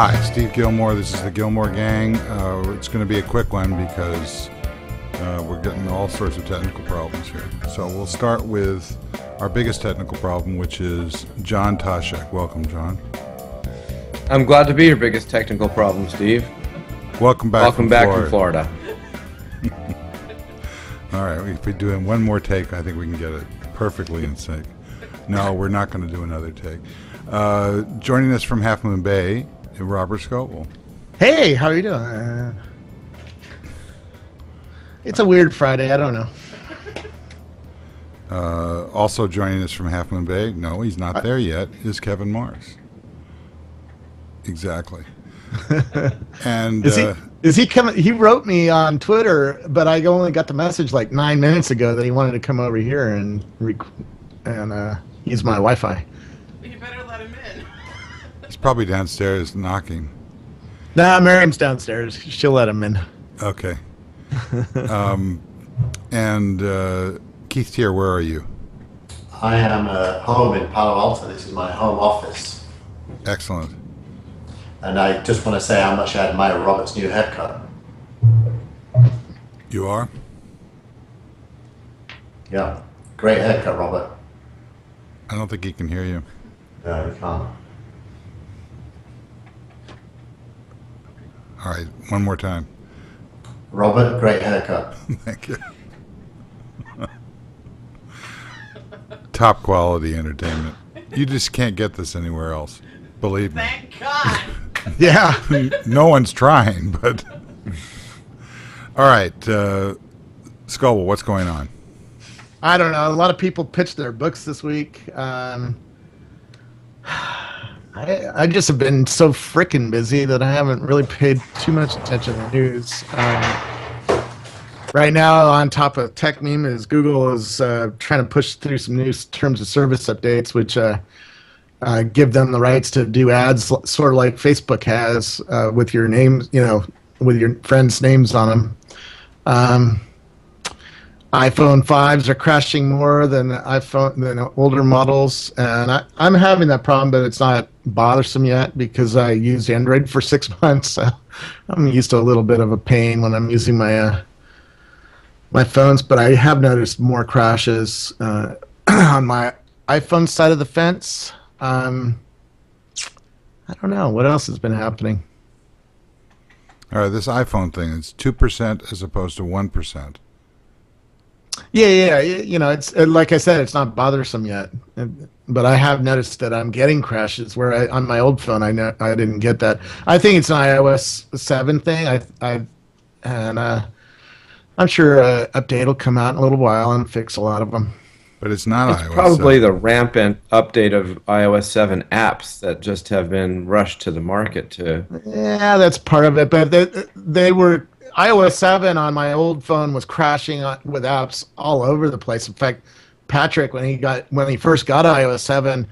Hi, Steve Gillmor. This is the Gillmor Gang. Uh, it's going to be a quick one because uh, we're getting all sorts of technical problems here. So we'll start with our biggest technical problem, which is John Taschek. Welcome, John. I'm glad to be your biggest technical problem, Steve. Welcome back. Welcome from back Florida. from Florida. All right, if we do one more take, I think we can get it perfectly in sync. No, we're not going to do another take. Uh, joining us from Half Moon Bay, Robert Scoble. Hey, how are you doing? Uh, it's a weird Friday. I don't know. Uh, also joining us from Half Moon Bay, no, he's not there yet, is Kevin Marks. Exactly. and Is he? uh, Is he coming? He wrote me on Twitter, but I only got the message like nine minutes ago that he wanted to come over here and rec- and uh, use my Wi-Fi. You better let him in. he's probably downstairs knocking. Nah, Maryam's downstairs. She'll let him in. Okay. um, and uh, Keith Teare, where are you? I am uh, home in Palo Alto. This is my home office. Excellent. And I just want to say how much I admire Robert's new haircut. You are? Yeah. Great haircut, Robert. I don't think he can hear you. No, you can't. All right, one more time. Robert, great haircut. Thank you. Top quality entertainment. You just can't get this anywhere else. Believe me. Thank God. Yeah. no one's trying, but. All right, uh, Scoble, what's going on? I don't know. A lot of people pitched their books this week. Um, I, I just have been so freaking busy that I haven't really paid too much attention to the news. Um, right now, on top of Techmeme, is Google is uh, trying to push through some new terms of service updates, which uh, uh, give them the rights to do ads, sort of like Facebook has uh, with your names, you know, with your friends' names on them. Um, iPhone 5s are crashing more than iPhone than older models, and I, I'm having that problem, but it's not bothersome yet because I used Android for six months. So I'm used to a little bit of a pain when I'm using my uh, my phones, but I have noticed more crashes uh, on my iPhone side of the fence. Um, I don't know what else has been happening. All right, this iPhone thing is 2% as opposed to 1%. Yeah, yeah, you know, it's uh, like I said, it's not bothersome yet, Uh, but I have noticed that I'm getting crashes where I, on my old phone I know I didn't get that. I think it's an iOS seven thing. I, I, and uh, I'm sure uh, update will come out in a little while and fix a lot of them. But it's not It's iOS. probably 7. the rampant update of iOS 7 apps that just have been rushed to the market to. Yeah, that's part of it, but they, they were iOS seven on my old phone was crashing with apps all over the place. In fact, Patrick, when he got when he first got iOS seven,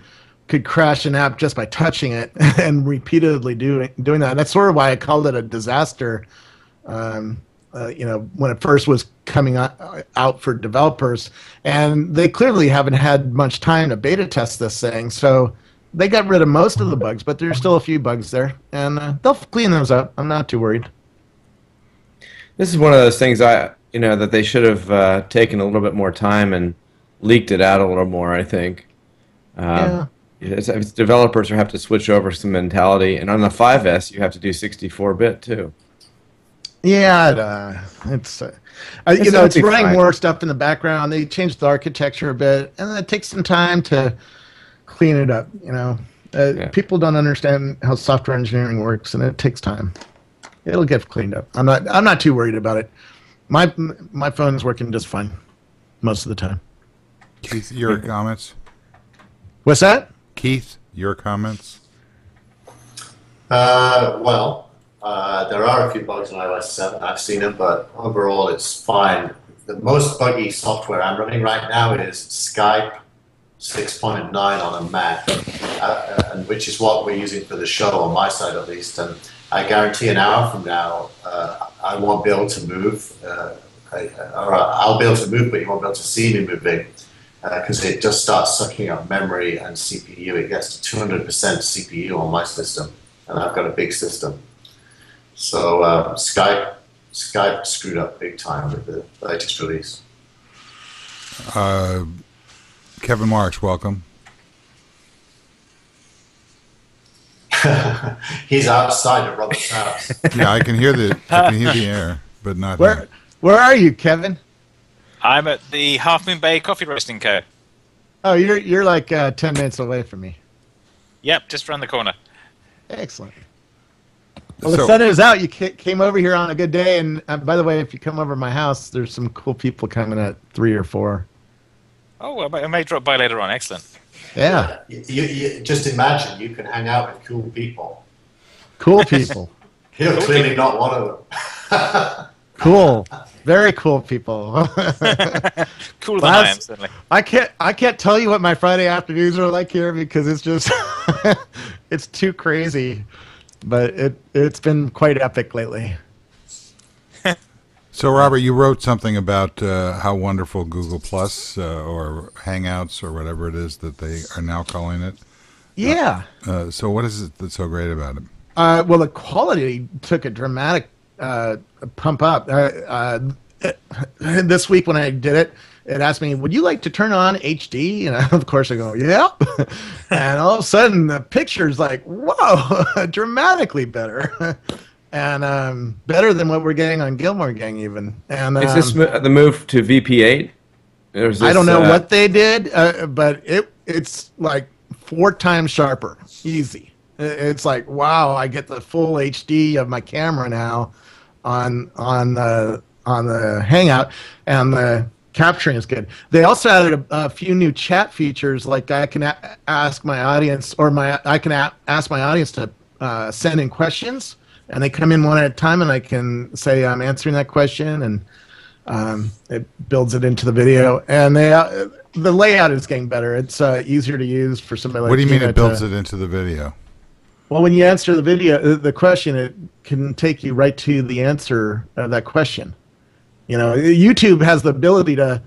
could crash an app just by touching it and repeatedly doing doing that. That's sort of why I called it a disaster. Um, uh, you know, when it first was coming out, out for developers, and they clearly haven't had much time to beta test this thing, so they got rid of most of the bugs, but there's still a few bugs there, and uh, they'll clean those up. I'm not too worried. This is one of those things I, you know, that they should have uh, taken a little bit more time and leaked it out a little more. I think. Um, it's, it's developers have to switch over some mentality, and on the 5S you have to do 64-bit too. Yeah, it, uh, it's uh, uh, you know it's running fine. more stuff in the background. They changed the architecture a bit, and it takes some time to clean it up. You know, uh, Yeah. people don't understand how software engineering works, and it takes time. It'll get cleaned up. I'm not. I'm not too worried about it. My my phone is working just fine most of the time. Keith, your comments? What's that? Keith, your comments? Uh, well, uh, there are a few bugs in iOS 7. I've seen them, but overall it's fine. The most buggy software I'm running right now is Skype 6.9 on a Mac, uh, uh, and which is what we're using for the show on my side at least. And I guarantee an hour from now, uh, I won't be able to move, uh, I, or I'll be able to move, but you won't be able to see me moving because it just starts sucking up memory and CPU. It gets to 200% CPU on my system. and I've got a big system. So uh, Skype Skype screwed up big time with the latest release. Uh, Kevin Marks, welcome. He's outside of Robert's house. Yeah, I can hear the I can hear the air, but not Where him. where are you, Kevin? I'm at the Half Moon Bay Coffee Roasting Co. Oh, you're you're like uh, ten minutes away from me. Yep, just around the corner. Excellent. Well, the So- sun is out. You came over here on a good day, and uh, by the way, if you come over to my house, there's some cool people coming at three or four. Oh, well, I may drop by later on. Excellent. Yeah, You, you, you just imagine you can hang out with cool people. cool people. You're clearly not one of them. cool, very cool people. cool than I am, certainly. I can't I can't tell you what my Friday afternoons are like here because it's just it's too crazy. But it it's been quite epic lately. So, Robert, you wrote something about uh, how wonderful Google Plus uh, or Hangouts or whatever it is that they are now calling it. Yeah. Uh, so, what is it that's so great about it? Uh, well, the quality took a dramatic uh, pump up. Uh, uh, this week when I did it, it asked me, "Would you like to turn on HD?" And of course, I go, "Yeah." and all of a sudden, the picture's like, "Whoa!" dramatically better, and um, better than what we're getting on Gillmor Gang, even. And Is this um, the move to VP8? Or is I don't know uh, what they did, uh, but it it's like four times sharper. Easy. It's like wow, I get the full HD of my camera now on on the on the Hangout, and the capturing is good. They also added a, a few new chat features, like I can a- ask my audience or my I can a- ask my audience to uh, send in questions, and they come in one at a time, and I can say I'm answering that question and. Um, it builds it into the video, and they uh, the layout is getting better. It's uh, easier to use for somebody like what do you mean it builds to- it into the video? Well, when you answer the video, uh, the question, it can take you right to the answer of that question. You know, YouTube has the ability to,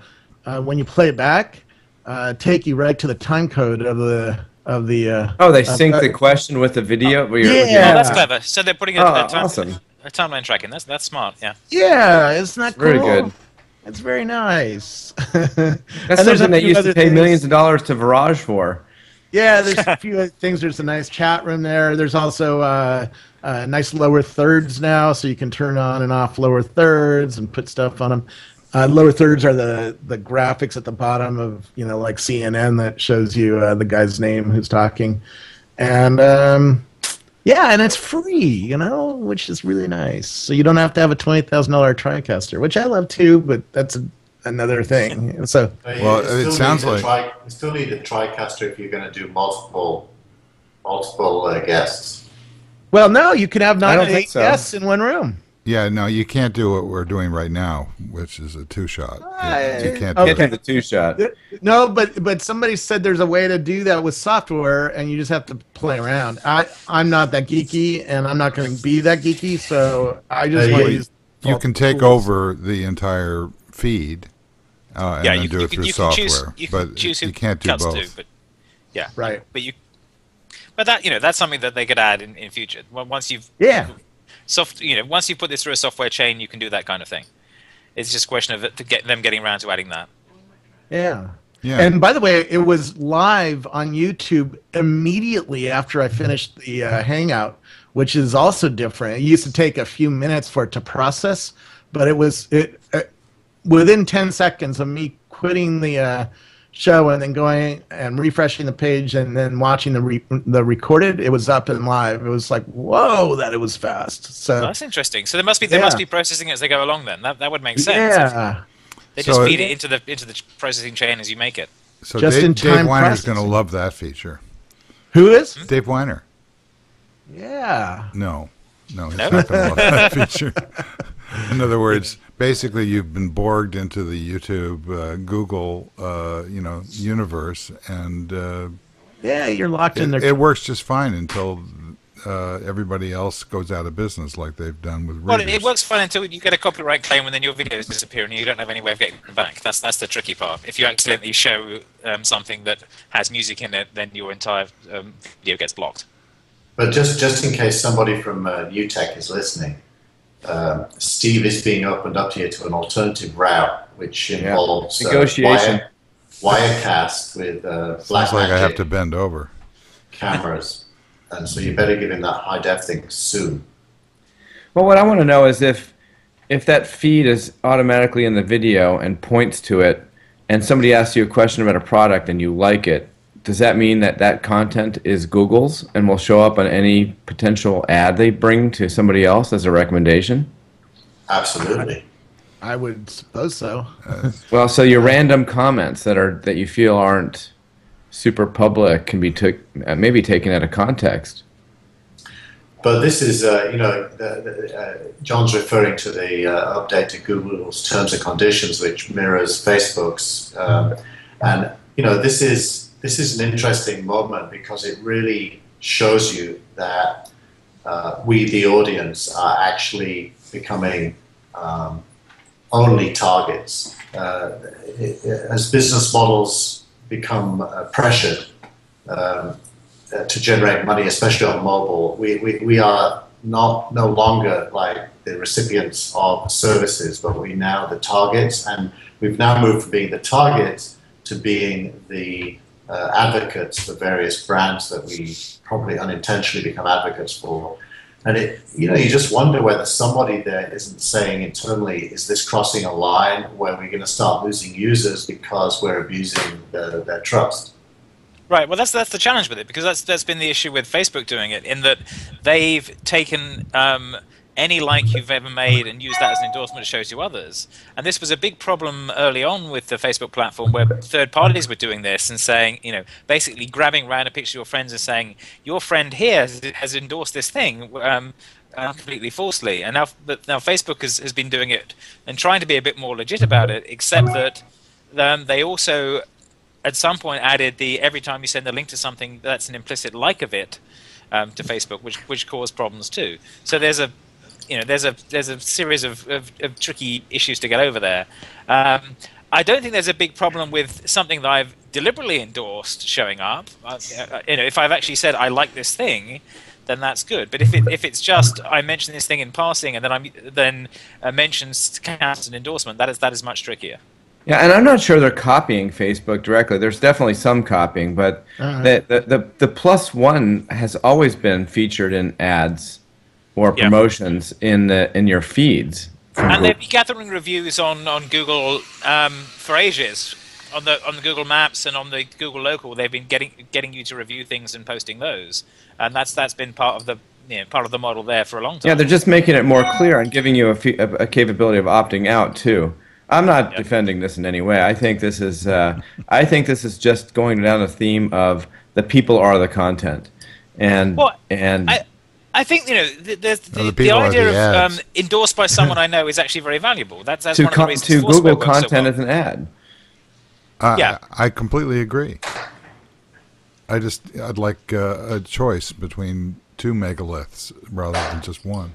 uh, when you play it back, uh, take you right to the time code of the of the. Uh, Oh, they sync uh, the question with the video. where you're- with your- Yeah. Oh, that's clever. So they're putting a, Oh, a, time, awesome. a timeline tracking. That's that's smart. Yeah. Yeah, it's not that cool? Very good. It's very nice. That's And something that few used to pay things. millions of dollars to Virage for. Yeah, there's a few things. There's a nice chat room there. There's also uh, uh, nice lower thirds now, so you can turn on and off lower thirds and put stuff on them. Uh, lower thirds are the the graphics at the bottom of you know like CNN that shows you uh, the guy's name who's talking, and um, yeah, and it's free, you know, which is really nice. So you don't have to have a twenty thousand dollar TriCaster, which I love too, but that's a, another thing. So Well, it sounds like- tri- you still need a TriCaster if you're going to do multiple multiple uh, guests. well, no, you can have nine don't eight so. guests in one room. Yeah, no, you can't do what we're doing right now, which is a two shot. You can't do Okay. Can't do the two shot. No, but but somebody said there's a way to do that with software, and you just have to play around. I I'm not that geeky, and I'm not going to be that geeky, so I just Uh, want to you- use. You can take over the entire feed uh, and yeah. then You, do you, it can, through you can software. choose. You can but choose who you can't do both. to, but yeah. Right. But you. But that you know that's something that they could add in, in future. Once you've Yeah. Soft you know once you put this through a software chain, you can do that kind of thing. It's just a question of it, to get them getting around to adding that. Yeah. Yeah. And by the way, it was live on YouTube immediately after I finished the uh, Hangout, which is also different. It used to take a few minutes for it to process, but it was it uh, within 10 seconds of me quitting the uh, show and then going and refreshing the page and then watching the re- the recorded. It was up and live. It was like whoa, that it was fast. So That's interesting. So they must be they must be processing it as they go along. Then that that would make sense. yeah. They just it- feed it into the into the processing chain as you make it. so just Dave, in Dave Winer's going to love that feature. Who is? Hmm? Dave Winer. Yeah. No, no, he's No? not going to love that feature. In other words, basically, you've been borged into the YouTube, uh, Google, uh, you know, universe, and uh, Yeah, you're locked in there. it works just fine until uh, everybody else goes out of business, like they've done with. Well, it, Readers. it works fine until you get a copyright claim, and then your videos disappear, and you don't have any way of getting them back. That's that's the tricky part. If you accidentally show um, something that has music in it, then your entire um, video gets blocked. But just, just in case somebody from uh, UTech is listening, um, Steve is being opened up here to an alternative route, which involves uh, Negotiation. wire, Wirecast with uh, Sounds like I have to bend over. cameras, and so you better give him that high def thing soon. Well, what I want to know is if if that feed is automatically in the video and points to it, and somebody asks you a question about a product and you like it, does that mean that that content is Google's and will show up on any potential ad they bring to somebody else as a recommendation? Absolutely. I would suppose so. Well, so your random comments that are that you feel aren't super public can be took uh, maybe taken out of context. But this is, uh, you know, the, the, uh, John's referring to the uh, update to Google's terms and conditions, which mirrors Facebook's, um, and you know, this is this is an interesting moment because it really shows you that uh, we, the audience, are actually becoming um, only targets uh, it- as business models become uh, pressured. Um, to generate money, especially on mobile, we, we, we are not no longer like the recipients of services, but we now the targets, and we've now moved from being the targets to being the uh, advocates for various brands that we probably unintentionally become advocates for. And it, you know, you just wonder whether somebody there isn't saying internally, is this crossing a line where we're going to start losing users because we're abusing their, their trust? Right. Well, that's that's the challenge with it because that's that's been the issue with Facebook doing it in that they've taken um, any like you've ever made and use that as an endorsement to show to others. And this was a big problem early on with the Facebook platform where third parties were doing this and saying, you know, basically grabbing around a picture of your friends and saying, your friend here has, endorsed this thing. Um, uh, completely falsely, and now, now Facebook has, has been doing it and trying to be a bit more legit about it. Except that um, they also at some point added the every time you send a link to something that's an implicit like of it um, to Facebook, which which caused problems too. So there's a you know there's a there's a series of, of, of tricky issues to get over there. Um, I don't think there's a big problem with something that I've deliberately endorsed showing up. Uh, you know, if I've actually said I like this thing, then that's good. But if it if it's just I mention this thing in passing and then I'm then uh, mentions counts an endorsement, that is that is much trickier. Yeah, and I'm not sure they're copying Facebook directly. There's definitely some copying, but Alright. the, the, the, the plus one has always been featured in ads or Yeah. promotions in the in your feeds. And they've been gathering reviews on on Google um, for ages. On the on the Google Maps and on the Google Local, they've been getting getting you to review things and posting those, and that's that's been part of the you know, part of the model there for a long time. Yeah, they're just making it more clear and giving you a, fe- a, a capability of opting out too. I'm not Yeah. defending this in any way. I think this is uh, I think this is just going down the theme of the people are the content, and Well, and I, I think you know the, the, the, the the, idea the of um, endorsed by someone I know is actually very valuable. That's that's to one of the reasons to Google works so content well. as an ad. I, Yeah. I completely agree. I just I'd like uh, a choice between two megaliths rather than just one.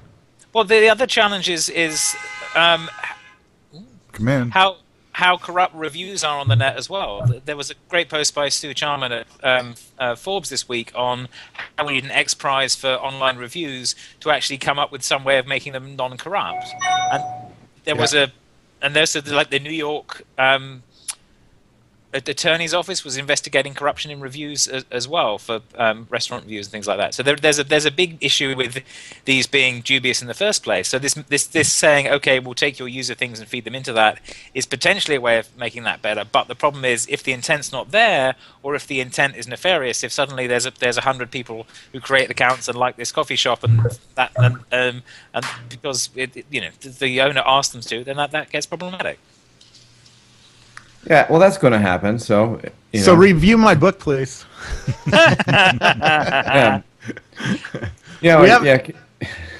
Well, the other challenge is is um, Come in. how how corrupt reviews are on the net as well. There was a great post by Stu Charman at um, uh, Forbes this week on how we need an X Prize for online reviews to actually come up with some way of making them non-corrupt. And there was a, and there's a, like the New York um, attorney's office was investigating corruption in reviews as, as well for um, restaurant reviews and things like that. So there, there's a there's a big issue with these being dubious in the first place. So this this this saying, okay, we'll take your user things and feed them into that, is potentially a way of making that better. But the problem is if the intent's not there, or if the intent is nefarious, if suddenly there's a there's a hundred people who create accounts and like this coffee shop and that and um and because it, you know the, the owner asked them to, then that that gets problematic. Yeah, well, that's going to happen. So, you So know, review my book, please. yeah, yeah, We have- yeah.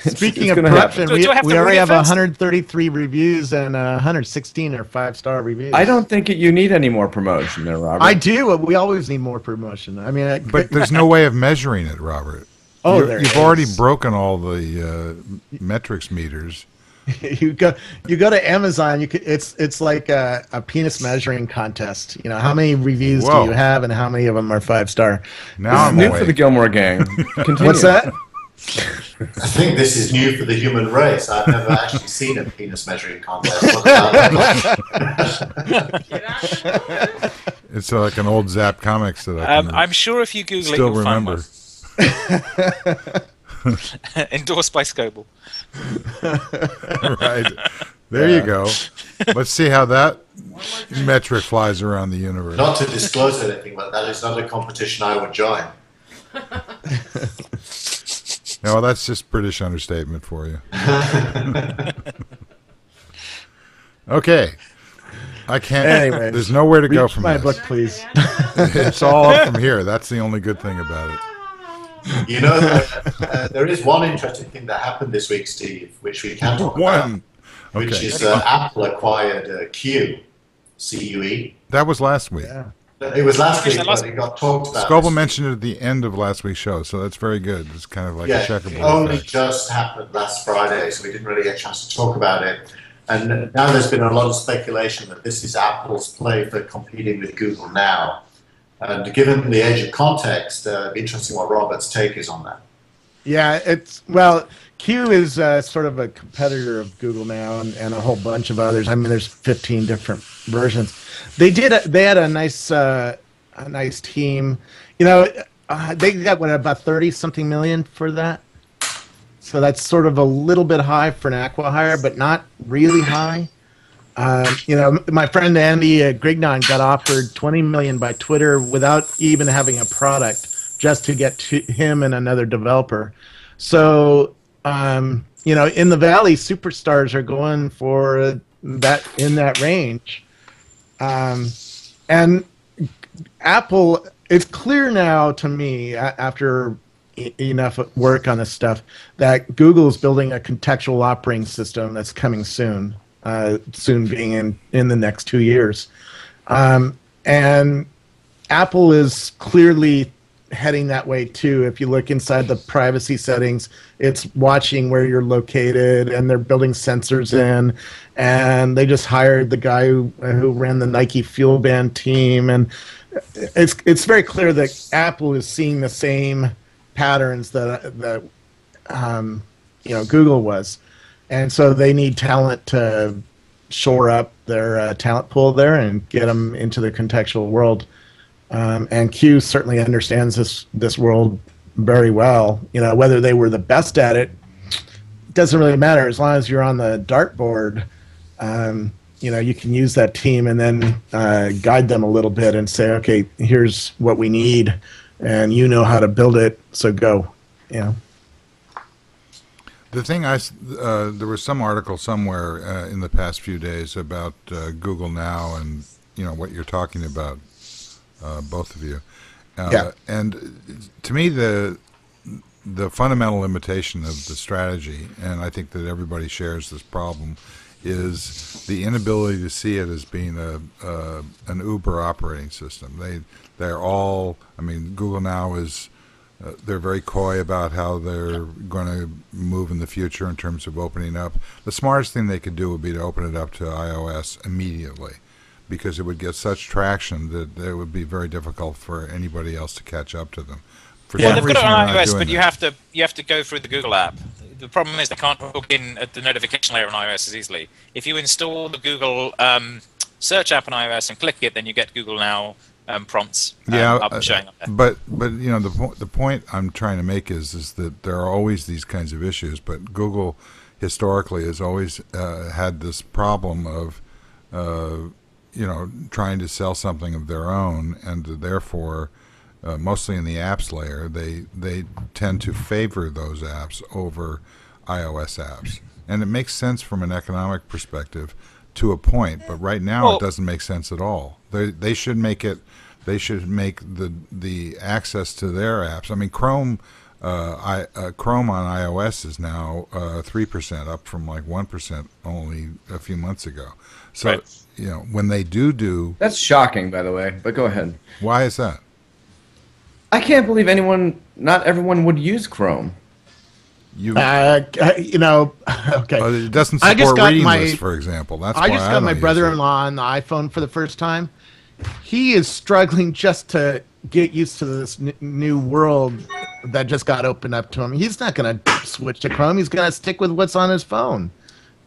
Speaking it's of gonna corruption, happen. We, do I have we already have 133 reviews and uh, 116 are five star reviews. I don't think it, you need any more promotion there, Robert. I do. We always need more promotion. I mean, I, But there's no way of measuring it, Robert. Oh, you there you've already broken all the uh, metrics meters you go you go to Amazon. You could, it's it's like a, a penis measuring contest. You know how many reviews Whoa. do you have, and how many of them are five star. Now I'm New for the. Gillmor Gang. What's that? I think this is new for the human race. I've never actually seen a penis measuring contest. What about that? Get out of It's uh, like an old Zap comics that I um, I'm sure if you Google still it, you'll remember. find one. Endorsed by Scoble. right. There you go. Let's see how that metric flies around the universe. Not to disclose anything, but that is not a competition I would join. No, that's just British understatement for you. okay. I can't. Anyway, there's nowhere to go Read from my this. book, please. It's all up from here. That's the only good thing about it. You know, uh, uh, there is one interesting thing that happened this week, Steve, which we can talk about, One. which is uh, Apple acquired uh, Q, C-U-E. That was last week. Yeah. It was last week, That last but it got talked about. Scoble mentioned it at the end of last week's show, so that's very good. It's kind of like yeah, a checkerboard. it only effect. just happened last Friday, so we didn't really get a chance to talk about it. And now there's been a lot of speculation that this is Apple's play for competing with Google now. And given the age of context, uh, it'd be interesting what Robert's take is on that. Yeah, it's well, Cue is uh, sort of a competitor of Google now, and, and a whole bunch of others. I mean, there's 15 different versions. They did. A, they had a nice, uh, a nice team. You know, uh, they got what about 30 something million for that. So that's sort of a little bit high for an aqua acquihire, but not really high. Um, you know, my friend Andy uh, Grignon got offered 20 million by Twitter without even having a product, just to get to him and another developer. So, um, you know, in the valley, superstars are going for uh, that in that range, um, and Apple. It's clear now to me after enough work on this stuff that Google is building a contextual operating system that's coming soon. Uh, soon being in in the next two years, um, and Apple is clearly heading that way too. If you look inside the privacy settings, it's watching where you're located, and they're building sensors in. And they just hired the guy who who ran the Nike Fuel Band team, and it's it's very clear that Apple is seeing the same patterns that that um, you know Google was, and so they need talent to shore up their uh, talent pool there and get them into the contextual world. Um, and Cue certainly understands this this world very well. You know, whether they were the best at it doesn't really matter as long as you're on the dartboard. Um, you know, you can use that team and then uh, guide them a little bit and say, okay, here's what we need, and you know how to build it, so go. You know. The thing I, uh, there was some article somewhere uh, in the past few days about uh, Google Now and you know what you're talking about, uh, both of you. Uh, Yeah. And to me, the the fundamental limitation of the strategy, and I think that everybody shares this problem, is the inability to see it as being a uh, an Uber operating system. They they're all. I mean, Google Now is. Uh, they're very coy about how they're going to move in the future in terms of opening up. The smartest thing they could do would be to open it up to iOS immediately, because it would get such traction that it would be very difficult for anybody else to catch up to them. For some they've got reason, it they're on iOS, but you that. have to you have to go through the Google app. The problem is they can't hook in at the notification layer on iOS as easily. If you install the Google um, search app on iOS and click it, then you get Google Now um, prompts um, yeah, up showing up there. but but you know the po- the point I'm trying to make is is that there are always these kinds of issues. But Google historically has always uh, had this problem of uh, you know trying to sell something of their own, and therefore. Uh, mostly in the apps layer, they they tend to favor those apps over iOS apps, and it makes sense from an economic perspective to a point. But right now, Well- it doesn't make sense at all. They they should make it. They should make the the access to their apps. I mean, Chrome. Uh, I, uh, Chrome on iOS is now uh, three percent, up from like one percent only a few months ago. So Right. you know when they do do, That's shocking, by the way. But go ahead. why is that? I can't believe anyone, not everyone, would use Chrome. You, Uh, you know, okay. it doesn't I just support got reading my- lists, for example. That's I why just I got don't my brother-in-law on the iPhone for the first time. He is struggling just to get used to this n- new world that just got opened up to him. He's not going to switch to Chrome. He's going to stick with what's on his phone.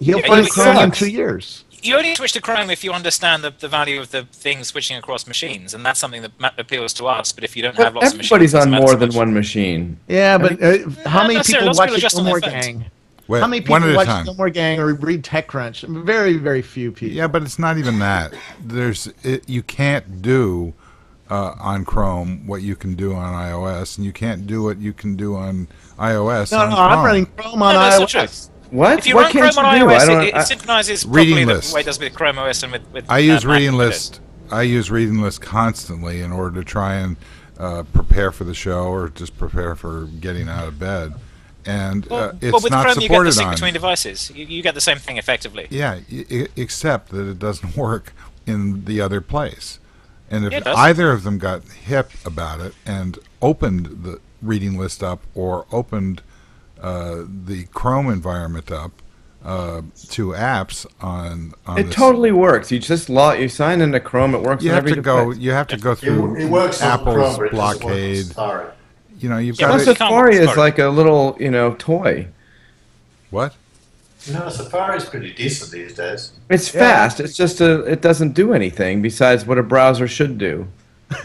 He'll Yeah, find it Chrome in two years. You only switch to Chrome if you understand the, the value of the thing switching across machines, and that's something that ma- appeals to us. But if you don't have But lots of machines, everybody's on more than one machine. Yeah, but uh, how many people Lots watch people are the just on their Gillmor phones. Gang? Wait, How many people watch time. Gillmor Gang or read TechCrunch? Very, very few people. Yeah, but it's not even that. There's it, you can't do uh, on Chrome what you can do on iOS, and you can't do what you can do on iOS. No, on no, Chrome. I'm running Chrome on No, that's iOS. What? If you what run can't Chrome on do? iOS, don't. it, it synchronizes Reading properly list. the way it does with Chrome OS and with, with I uh, use Mac reading Windows. list. I use reading list constantly in order to try and uh, prepare for the show or just prepare for getting out of bed. And uh, Well, it's well, with not Chrome, you get the sync on. between devices. You, you get the same thing effectively. Yeah, e- except that it doesn't work in the other place. And if Yeah, either of them got hip about it and opened the reading list up or opened uh, the Chrome environment up uh, to apps on on it this, totally works. You just log. You sign into Chrome. It works you on have every to go. You have to go through it works Apple's Chrome, but it doesn't work blockade. Safari. You know, you've Yeah, got Plus, but to, can't Safari is like a little, you know, toy. what? No, Safari's pretty decent these days. It's Yeah. fast. It's just a. It doesn't do anything besides what a browser should do.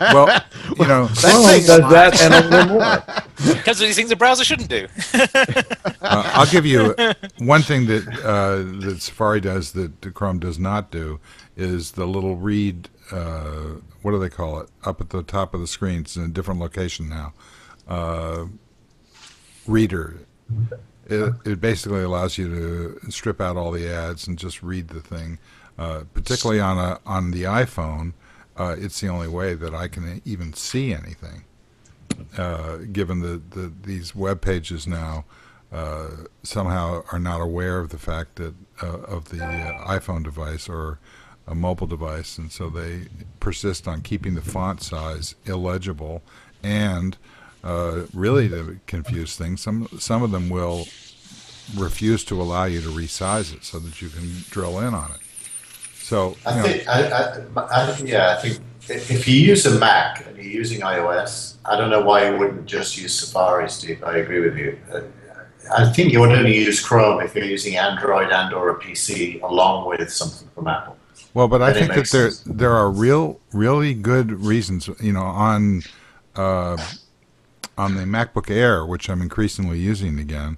Well, you know, Chrome saying does a lot. that and a little more. Because of these things a browser shouldn't do. Uh, I'll give you one thing that uh, that Safari does that Chrome does not do is the little read. Uh, what do they call it? Up at the top of the screen. It's in a different location now. Uh, reader. It, it basically allows you to strip out all the ads and just read the thing. Uh, particularly on a on the iPhone, uh, it's the only way that I can even see anything. Uh, given the, the these web pages now somehow are not aware of the fact that of the iPhone device or a mobile device, and so they persist on keeping the font size illegible, and uh, really to confuse things, some some of them will refuse to allow you to resize it so that you can drill in on it. So I know, think, I, I, I, yeah, I think if you use a Mac and you're using iOS, I don't know why you wouldn't just use Safari, Steve. I agree with you. Uh, I think you would only use Chrome if you're using Android and or a PC along with something from Apple. Well, but I think that there sense. there are real, really good reasons. You know, on uh, on the MacBook Air, which I'm increasingly using again,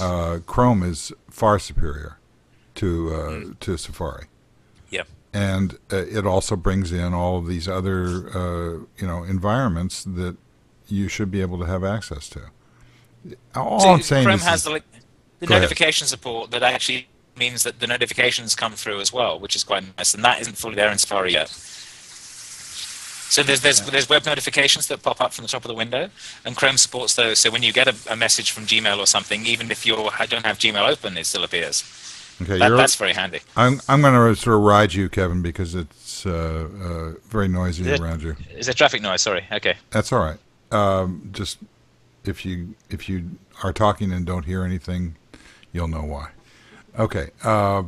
uh, Chrome is far superior to uh, to Safari, Yep. and uh, it also brings in all of these other uh, you know environments that you should be able to have access to. All So I'm saying Chrome is, has the, like, the Go ahead. notification support that actually means that the notifications come through as well, which is quite nice, and that isn't fully there in Safari yet. So there's there's there's web notifications that pop up from the top of the window, and Chrome supports those. So when you get a, a message from Gmail or something, even if you don't have Gmail open, it still appears. okay, That, that's very handy. I'm I'm going to sort of ride you, Kevin, because it's uh, uh, very noisy around you. Is there traffic noise? Sorry. Okay. That's all right. Um, just if you if you are talking and don't hear anything, you'll know why. Okay. Uh,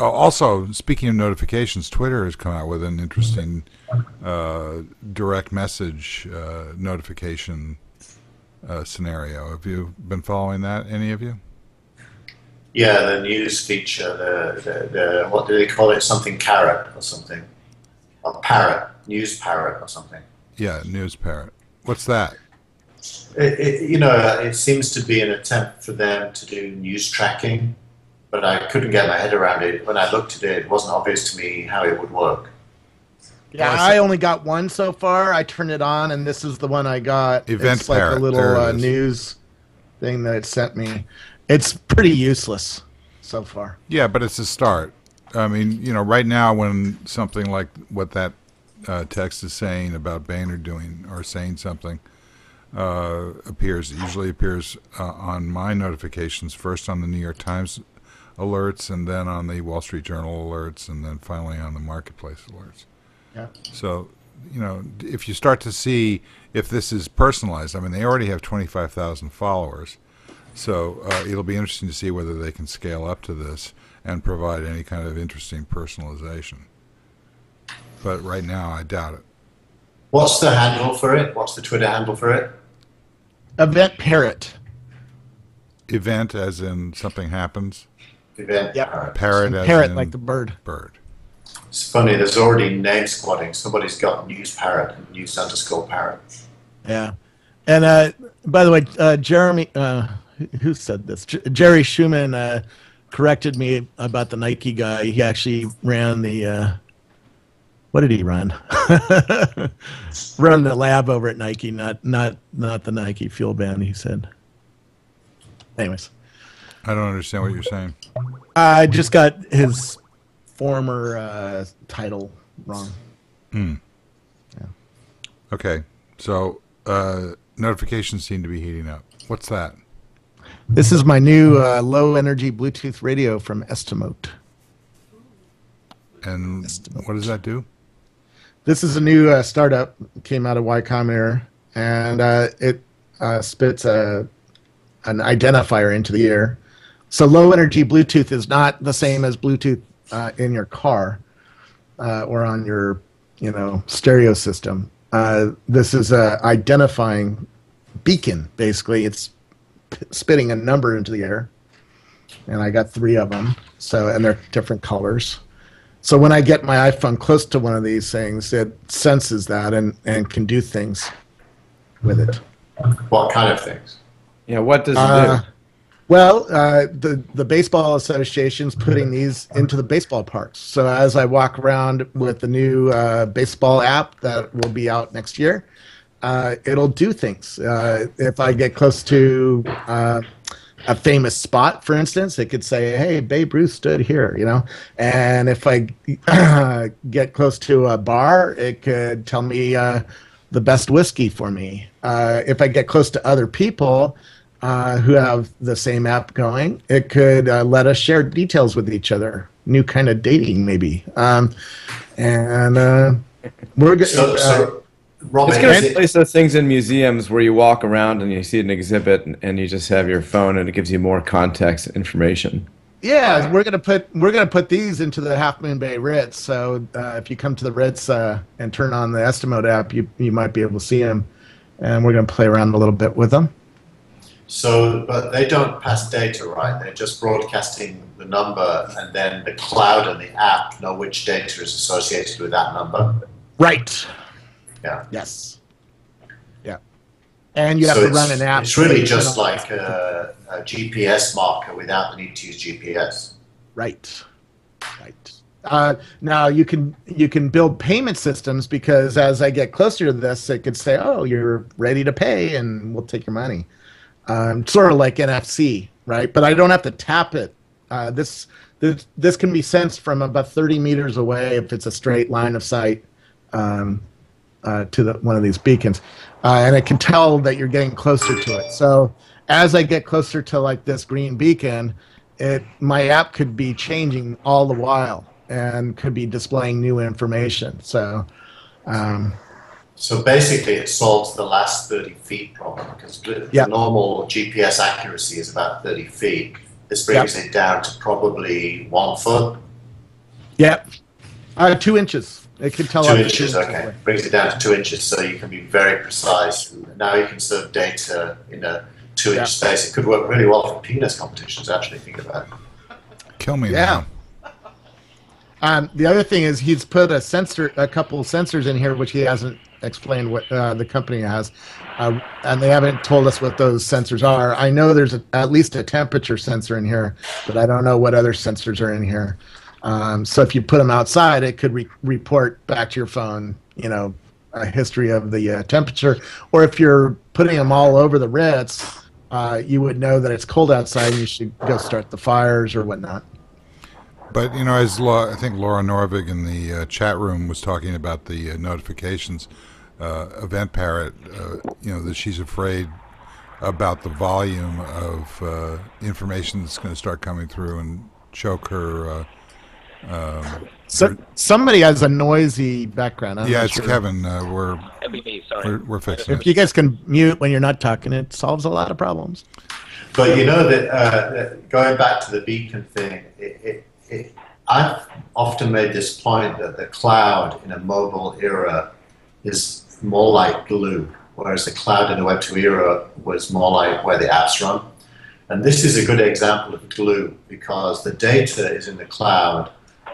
also, speaking of notifications, Twitter has come out with an interesting uh, direct message uh, notification uh, scenario. Have you been following that? Any of you? Yeah, the news feature, the, the, the what do they call it? Something carrot or something, A parrot, news parrot or something. Yeah, News Parrot. What's that? It, it, you know, it seems to be an attempt for them to do news tracking, but I couldn't get my head around it. When I looked at it, it wasn't obvious to me how it would work. Yeah, I only got one so far. I turned it on, and this is the one I got. Event it's like Parrot, a little uh, news thing that it sent me. It's pretty useless so far. Yeah, but it's a start. I mean, you know, right now when something like what that uh, text is saying about Boehner doing or saying something uh, appears, it usually appears uh, on my notifications first on the New York Times alerts, and then on the Wall Street Journal alerts, and then finally on the marketplace alerts. Yeah. So, you know, if you start to see if this is personalized, I mean, they already have 25,000 followers. So uh, it'll be interesting to see whether they can scale up to this and provide any kind of interesting personalization. But right now, I doubt it. What's the handle for it? What's the Twitter handle for it? Event Parrot. Event, as in something happens. Event Yep. Parrot. Parrot, Parrot like the bird. bird. It's funny, there's already name squatting. Somebody's got news parrot and news underscore parrot. Yeah. And uh, by the way, uh, Jeremy, uh, who said this? J- Jerry Schumann uh, corrected me about the Nike guy. He actually ran the. Uh, what did he run? run the lab over at Nike, not not not the Nike fuel band. He said. Anyways, I don't understand what you're saying. I just got his former uh, title wrong. Hmm. Yeah. Okay, so uh, notifications seem to be heating up. What's that? This is my new uh, low energy Bluetooth radio from Estimote. And what does that do? This is a new uh, startup. Came out of Y Combinator, and uh, it uh, spits a an identifier into the air. So low energy Bluetooth is not the same as Bluetooth uh, in your car uh, or on your you know stereo system. Uh, this is a identifying beacon. Basically, it's p- spitting a number into the air, and I got three of them. So and they're different colors. So when I get my iPhone close to one of these things, it senses that and, and can do things with it. What kind of things? Yeah, what does it Uh, do? Well, uh, the the baseball association's putting these into the baseball parks. So as I walk around with the new uh, baseball app that will be out next year, uh, it'll do things. Uh, if I get close to uh, a famous spot, for instance, it could say, "Hey, Babe Ruth stood here," you know. And if I get close to a bar, it could tell me uh, the best whiskey for me. Uh, if I get close to other people uh, who have the same app going, it could uh, let us share details with each other. New kind of dating, maybe. Um, and uh, we're uh, going. So, so Robin, It's going is to it- replace those things in museums where you walk around and you see an exhibit and, and you just have your phone and it gives you more context information. Yeah, we're gonna put we're gonna put these into the Half Moon Bay Ritz. So uh, if you come to the Ritz uh, and turn on the Estimote app, you you might be able to see them, and we're gonna play around a little bit with them. So, but they don't pass data, right? They're just broadcasting the number, and then the cloud and the app know which data is associated with that number. Right. Yeah. Yes. Yeah. And you have so to run an app. It's really just like a, a GPS marker without the need to use GPS. Right. Right. Uh, now you can you can build payment systems because as I get closer to this, it could say, "Oh, you're ready to pay, and we'll take your money." Um, sort of like NFC, right? But I don't have to tap it. Uh, this this this can be sensed from about 30 meters away if it's a straight line of sight um, uh, to the, one of these beacons, uh, and it can tell that you're getting closer to it. So as I get closer to like this green beacon, it my app could be changing all the while and could be displaying new information. So um, So basically, it solves the last 30 feet problem because the normal GPS accuracy is about 30 feet. This brings it down to probably one foot, yeah, uh, two inches. It could tell two up to inches. Okay, away. brings it down to two inches, so you can be very precise. Now you can serve data in a two-inch Yeah. space. It could work really well for penis competitions. Actually, think about it. Kill me Yeah. now. Um, the other thing is he's put a sensor, a couple of sensors in here, which he hasn't explained what uh, the company has, uh, and they haven't told us what those sensors are. I know there's a, at least a temperature sensor in here, but I don't know what other sensors are in here. Um, so if you put them outside, it could re- report back to your phone, you know, a history of the uh, temperature. Or if you're putting them all over the Ritz, uh, you would know that it's cold outside and you should go start the fires or whatnot. But you know, as La- I think Laura Norvig in the uh, chat room was talking about the uh, notifications, uh, Event Parrot, uh, you know, that she's afraid about the volume of uh, information that's going to start coming through and choke her. Uh, um, So somebody has a noisy background. I'm yeah, it's sure. Kevin. Uh, we're, me, we're we're fixing If it. you guys can mute when you're not talking, it solves a lot of problems. but you know that, uh, that going back to the beacon thing, it, it, it, I've often made this point that the cloud in a mobile era is more like glue, whereas the cloud in the Web 2 era was more like where the apps run. And this is a good example of glue because the data is in the cloud.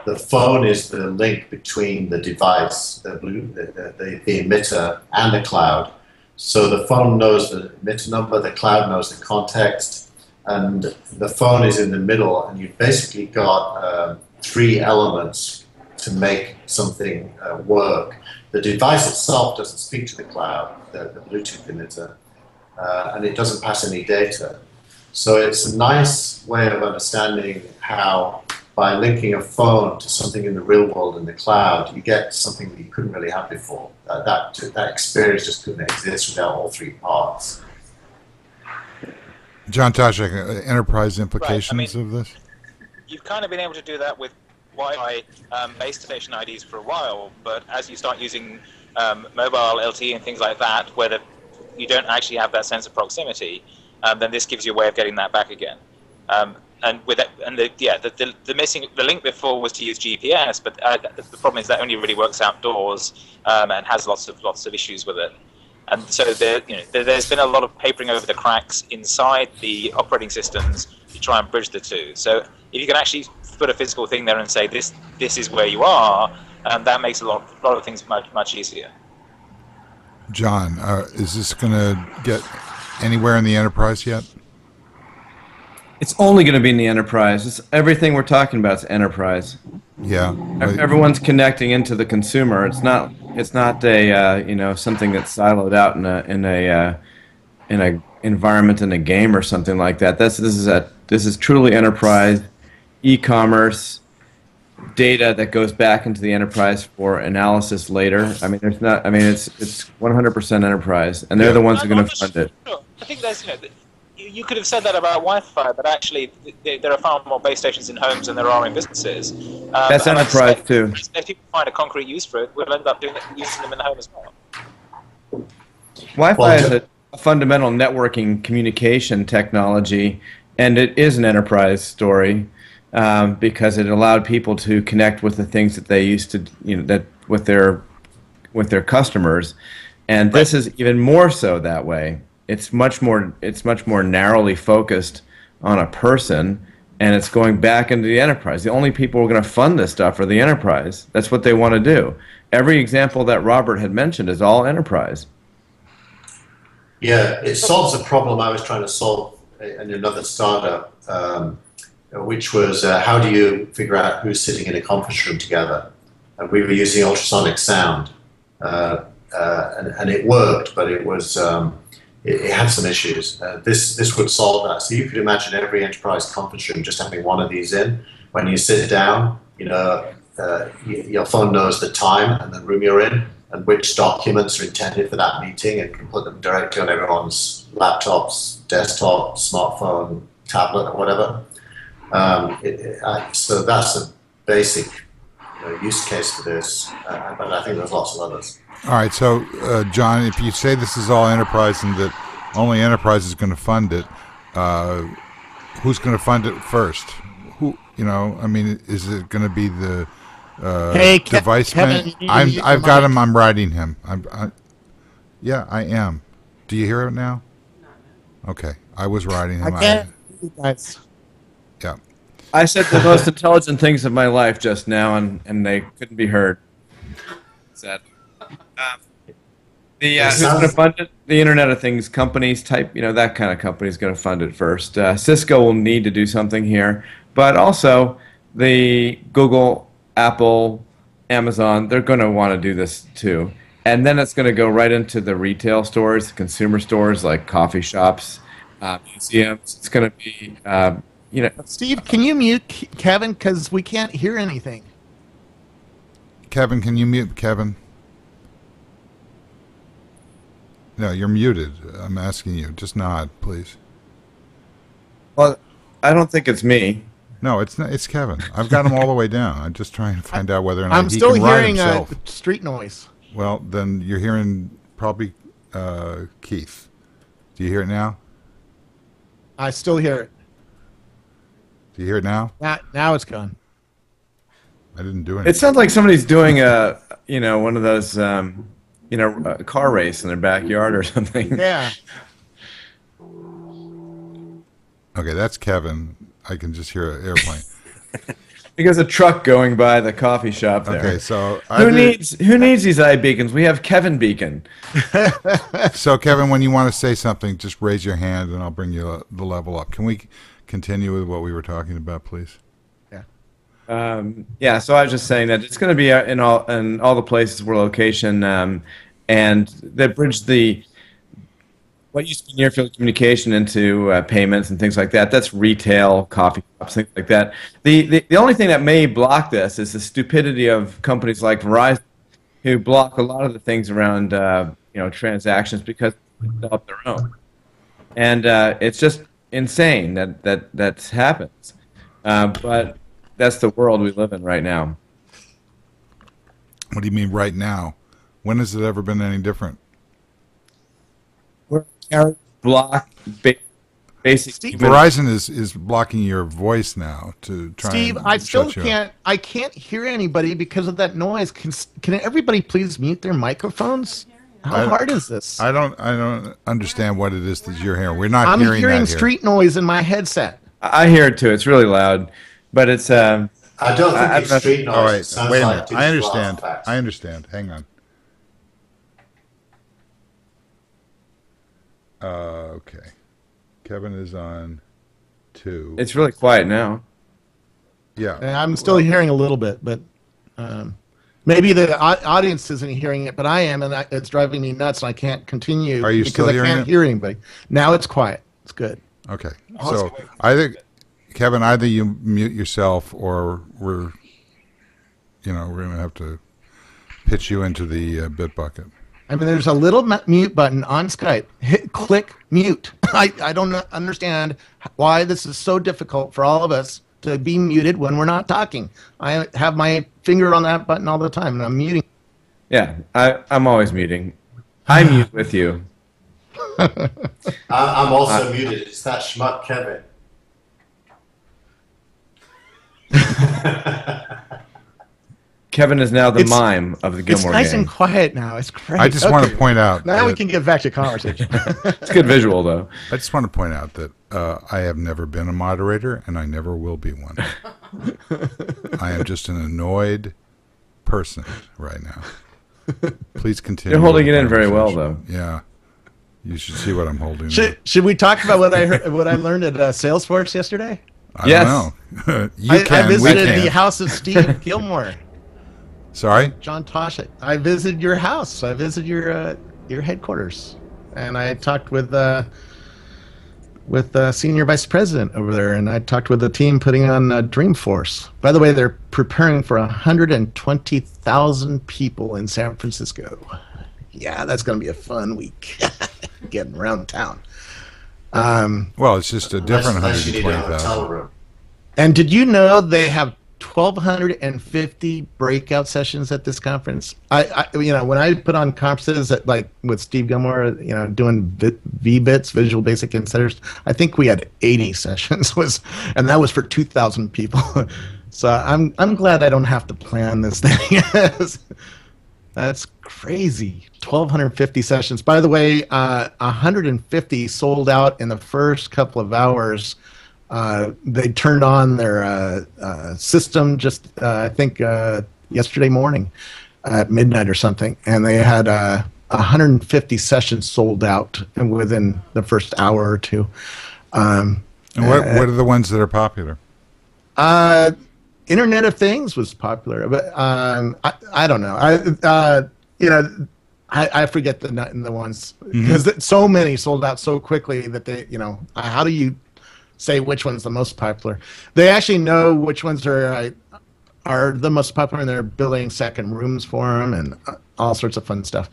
The phone is the link between the device, the, blue, the, the, the emitter, and the cloud. So the phone knows the emitter number, the cloud knows the context, and the phone is in the middle, and you've basically got uh, three elements to make something uh, work. The device itself doesn't speak to the cloud, the, the Bluetooth emitter, uh, and it doesn't pass any data. So it's a nice way of understanding how by linking a phone to something in the real world in the cloud, you get something that you couldn't really have before. That, that, that experience just couldn't exist without all three parts. John Taschek, uh, enterprise implications right, I mean, of this? You've kind of been able to do that with Wi-Fi um, base station IDs for a while, but as you start using um, mobile LTE and things like that, where the, you don't actually have that sense of proximity, um, then this gives you a way of getting that back again. Um, and with that, and the, yeah, the, the, the, missing the link before was to use GPS, but uh, the problem is that only really works outdoors um, and has lots of lots of issues with it. And so there, you know, there, has been a lot of papering over the cracks inside the operating systems to try and bridge the two. So if you can actually put a physical thing there and say this this is where you are, and that makes a lot, a lot of things much much easier. John, uh, is this going to get anywhere in the enterprise yet? It's only going to be in the enterprise. It's, everything we're talking about is enterprise. Yeah. Everyone's connecting into the consumer. It's not. It's not a uh, you know something that's siloed out in a in a uh, in a environment in a game or something like that. This this is a this is truly enterprise, e-commerce, data that goes back into the enterprise for analysis later. I mean, there's not. I mean, it's it's 100% enterprise, and they're the ones who are going to fund it. Sure. I think there's you know. You could have said that about Wi-Fi, but actually, there are far more base stations in homes than there are in businesses. Um, That's enterprise too. If people find a concrete use for it, we'll end up doing it, using them in the home as well. Wi-Fi well, is a, a fundamental networking communication technology, and it is an enterprise story um, because it allowed people to connect with the things that they used to, you know, that with their with their customers, and right. this is even more so that way. It's much more it's much more narrowly focused on a person, and it's going back into the enterprise. The only people who are going to fund this stuff are the enterprise. That's what they want to do. Every example that Robert had mentioned is all enterprise. Yeah, it solves a problem I was trying to solve in another startup. Um, which was uh, how do you figure out who's sitting in a conference room together? And we were using ultrasonic sound, uh, uh, and, and, it worked, but it was um, it, it, had some issues. Uh, this this would solve that. So you could imagine every enterprise conference room just having one of these in. When you sit down, you know uh, your phone knows the time and the room you're in, and which documents are intended for that meeting, and can put them directly on everyone's laptops, desktop, smartphone, tablet, or whatever. Um, it, it, uh, so that's a basic you know, use case for this, uh, but I think there's lots of others. All right, so uh, John, if you say this is all enterprise and that only enterprise is going to fund it, uh, who's going to fund it first? Who, you know, I mean, is it going to be the uh, hey, Ke- device Kevin, man? I'm, I've got him. I'm riding him. I'm, I, yeah, I am. Do you hear it now? Okay, I was riding him. I I, yeah. I said the most intelligent things of my life just now, and, and they couldn't be heard. Sad. Um, the uh, who's going to fund it? The Internet of Things companies type, you know, that kind of company is going to fund it first. Uh, Cisco will need to do something here, but also the Google, Apple, Amazon, they're going to want to do this too. And then it's going to go right into the retail stores, consumer stores like coffee shops, uh, museums. It's going to be uh, you know, Steve, can you mute Kevin because we can't hear anything? Kevin, can you mute Kevin? No, you're muted. I'm asking you. Just nod, please. Well, I don't think it's me. No, it's not, it's Kevin. I've got him all the way down. I'm just trying to find out whether or not I'm he still can hearing ride himself. Uh, street noise. Well, then you're hearing probably uh, Keith. Do you hear it now? I still hear it. Do you hear it now? Now, now it's gone. I didn't do It anything. sounds like somebody's doing a, you know, one of those, um, you know, a car race in their backyard or something. Yeah. Okay, that's Kevin. I can just hear an airplane. Because a truck going by the coffee shop there. Okay, so Who either- needs who needs these eye beacons? We have Kevin Beacon. So Kevin, when you want to say something, just raise your hand and I'll bring you uh, the level up. Can we continue with what we were talking about, please? Um, yeah, so I was just saying that it's going to be uh, in all in all the places where location, um, and that bridge the what used to be near field communication into uh, payments and things like that. That's retail, coffee shops, things like that. The, the the only thing that may block this is the stupidity of companies like Verizon, who block a lot of the things around uh, you know transactions because they develop their own, and uh, it's just insane that that that happens. Uh, but that's the world we live in right now. What do you mean right now? When has it ever been any different? We're carrier block ba- basic. Steve- Verizon is, is blocking your voice now to try Steve, and I still shut you up. can't. I can't hear anybody because of that noise. Can can everybody please mute their microphones? How I- hard is this? I don't I don't understand what it is that you're hearing. We're not I'm hearing, hearing, that here. street noise in my headset. I I hear it too. It's really loud, but it's um. I don't think I- it's I'm not- street noise. All It right, wait a minute. digital I understand. I understand. Hang on. Uh, okay. Kevin is on two. It's really quiet now. yeah. And I'm still hearing a little bit, but um, maybe the audience isn't hearing it, but I am, and I, it's driving me nuts. And I can't continue Are you because still I can't it? hear anybody. Now it's quiet. It's good. Okay. So either Kevin, either you mute yourself or we're, you know, we're gonna have to pitch you into the uh, bit bucket. I mean, there's a little mute button on Skype. Hit click mute. I, I don't understand why this is so difficult for all of us to be muted when we're not talking. I have my finger on that button all the time, and I'm muting. Yeah, I, I'm always muting. I mute with you. I- I'm also muted. It's that schmuck Kevin. Kevin is now the It's- mime of the Gillmor. It's nice Gang. and quiet now. It's great. I just want to point out. Now we can get back to conversation. It's good visual though. I just want to point out that uh, I have never been a moderator and I never will be one. I am just an annoyed person right now. Please continue. You're holding it in very well, though. Yeah. You should see what I'm holding. should, should we talk about what I heard, what I learned at uh, Salesforce yesterday? I Yes. don't know. you I, can. I we visited can't. the house of Steve Gillmor, Sorry. John Tosh. I visited your house. I visited your uh, your headquarters, and I talked with uh, with the senior vice president over there, and I talked with the team putting on uh, Dreamforce. By the way, they're preparing for 120,000 people in San Francisco. Yeah, that's going to be a fun week, getting around town. Um, Well, it's just a different Unless- unless you need a 120,000. And did you know they have 1,250 breakout sessions at this conference? I, I, you know, when I put on conferences at, like with Steve Gillmor, you know, doing v- bits, Visual Basic Insiders, I think we had 80 sessions was, and that was for 2,000 people. so I'm, I'm glad I don't have to plan this thing. That's crazy. 1,250 sessions. By the way, uh, 150 sold out in the first couple of hours. Uh, they turned on their uh, uh, system just, uh, I think, uh, yesterday morning at midnight or something, and they had uh, 150 sessions sold out and within the first hour or two. Um, And what, what are the ones that are popular? uh, Internet of Things was popular, but um, I, I don't know. I uh, you know I, I forget the nut- the ones because so many sold out so quickly that they you know how do you say which one's the most popular? They actually know which ones are uh, are the most popular, and they're building second rooms for them and uh, all sorts of fun stuff.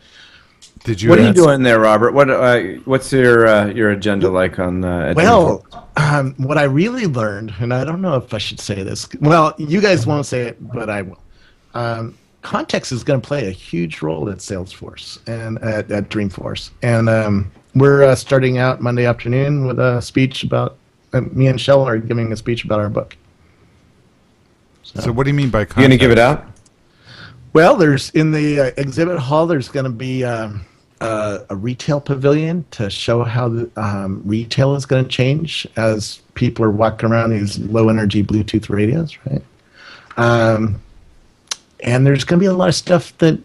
Did you? What are you doing there, Robert? What uh, what's your uh, your agenda like on? Uh, Well, um, what I really learned, and I don't know if I should say this. Well, you guys won't say it, but I will. Um, context is going to play a huge role at Salesforce and at, at Dreamforce, and um, we're uh, starting out Monday afternoon with a speech about. Uh, me and Shel are giving a speech about our book. So what do you mean by You gonna give it out? Well, there's in the uh, exhibit hall. There's going to be um, uh, a retail pavilion to show how the um, retail is going to change as people are walking around these low energy Bluetooth radios, right? Um, and there's going to be a lot of stuff that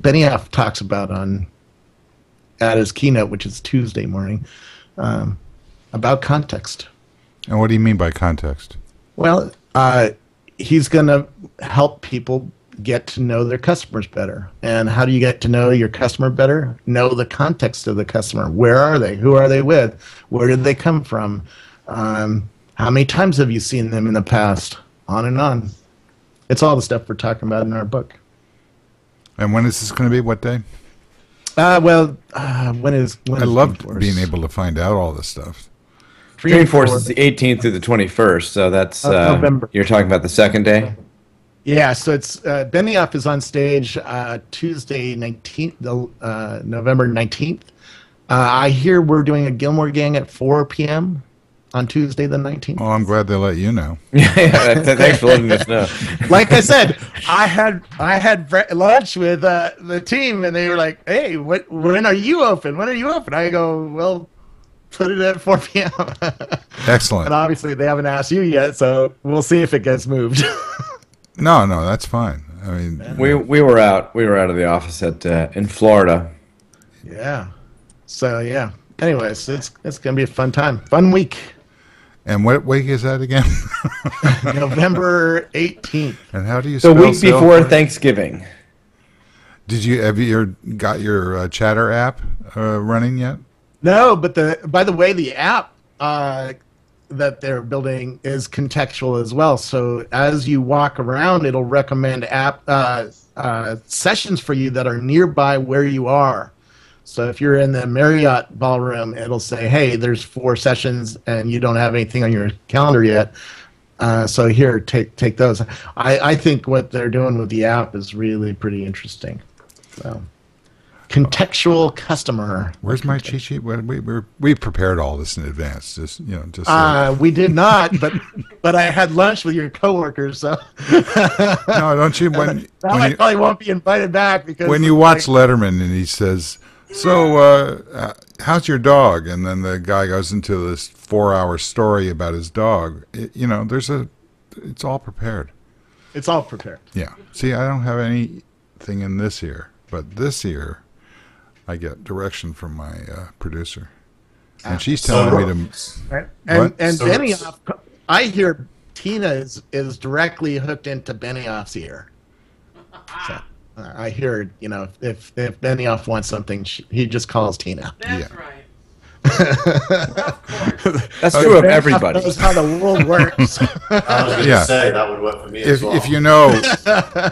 Benioff talks about on at his keynote, which is Tuesday morning, um, about context. And what do you mean by context? Well, uh, he's going to help people get to know their customers better. And how do you get to know your customer better? Know the context of the customer. Where are they? Who are they with? Where did they come from? Um, how many times have you seen them in the past? On and on. It's all the stuff we're talking about in our book. And when is this going to be? What day? Uh, well, uh, when is when I is loved being able to find out all this stuff. Dreamforce is the 18th through the 21st, so that's Of uh, November. You're talking about the second day. Yeah, so it's uh, Benioff is on stage uh, Tuesday, nineteenth, uh, November nineteenth. Uh, I hear we're doing a Gillmor Gang at four p.m. on Tuesday the nineteenth. Oh, I'm glad they let you know. yeah, thanks for letting us know. Like I said, I had I had bre- lunch with uh, the team, and they were like, "Hey, what? When are you open? When are you open?" I go, "Well, put it at four p.m." Excellent. And obviously, they haven't asked you yet, so we'll see if it gets moved. No, no, that's fine. I mean, We we were out. We were out of the office at uh, in Florida. yeah. So yeah. Anyways, it's it's gonna be a fun time, fun week. and what week is that again? November 18th. and how do you The week before Salesforce? Thanksgiving. Did you have you got your uh, Chatter app uh, running yet? No, but the by the way, the app uh, that they're building is contextual as well. So as you walk around, it'll recommend app uh, uh, sessions for you that are nearby where you are. So if you're in the Marriott ballroom, it'll say, "Hey, there's four sessions, and you don't have anything on your calendar yet." Uh, so here, take take those. I, I think what they're doing with the app is really pretty interesting. So, contextual customer. Where's my cheat sheet? We, we, we, prepared all this in advance. Just you know, just so- Uh, we did not, but but I had lunch with your coworkers, so no, don't you? When when I you, probably won't be invited back because when you watch Letterman and he says, "So, uh, uh, how's your dog?" and then the guy goes into this four-hour story about his dog. It, you know, there's a, it's all prepared. it's all prepared. Yeah. See, I don't have anything in this year, but this year, I get direction from my uh, producer, and she's So- telling me to. Right? And and So- Benioff, I hear Tina is is directly hooked into Benioff's ear. So, uh, I hear you know if if Benioff wants something, she, he just calls Tina. That's Yeah. right. Of. That's true of everybody. That's how the world works. I was going to Yeah. say that would work for me as If well. if you know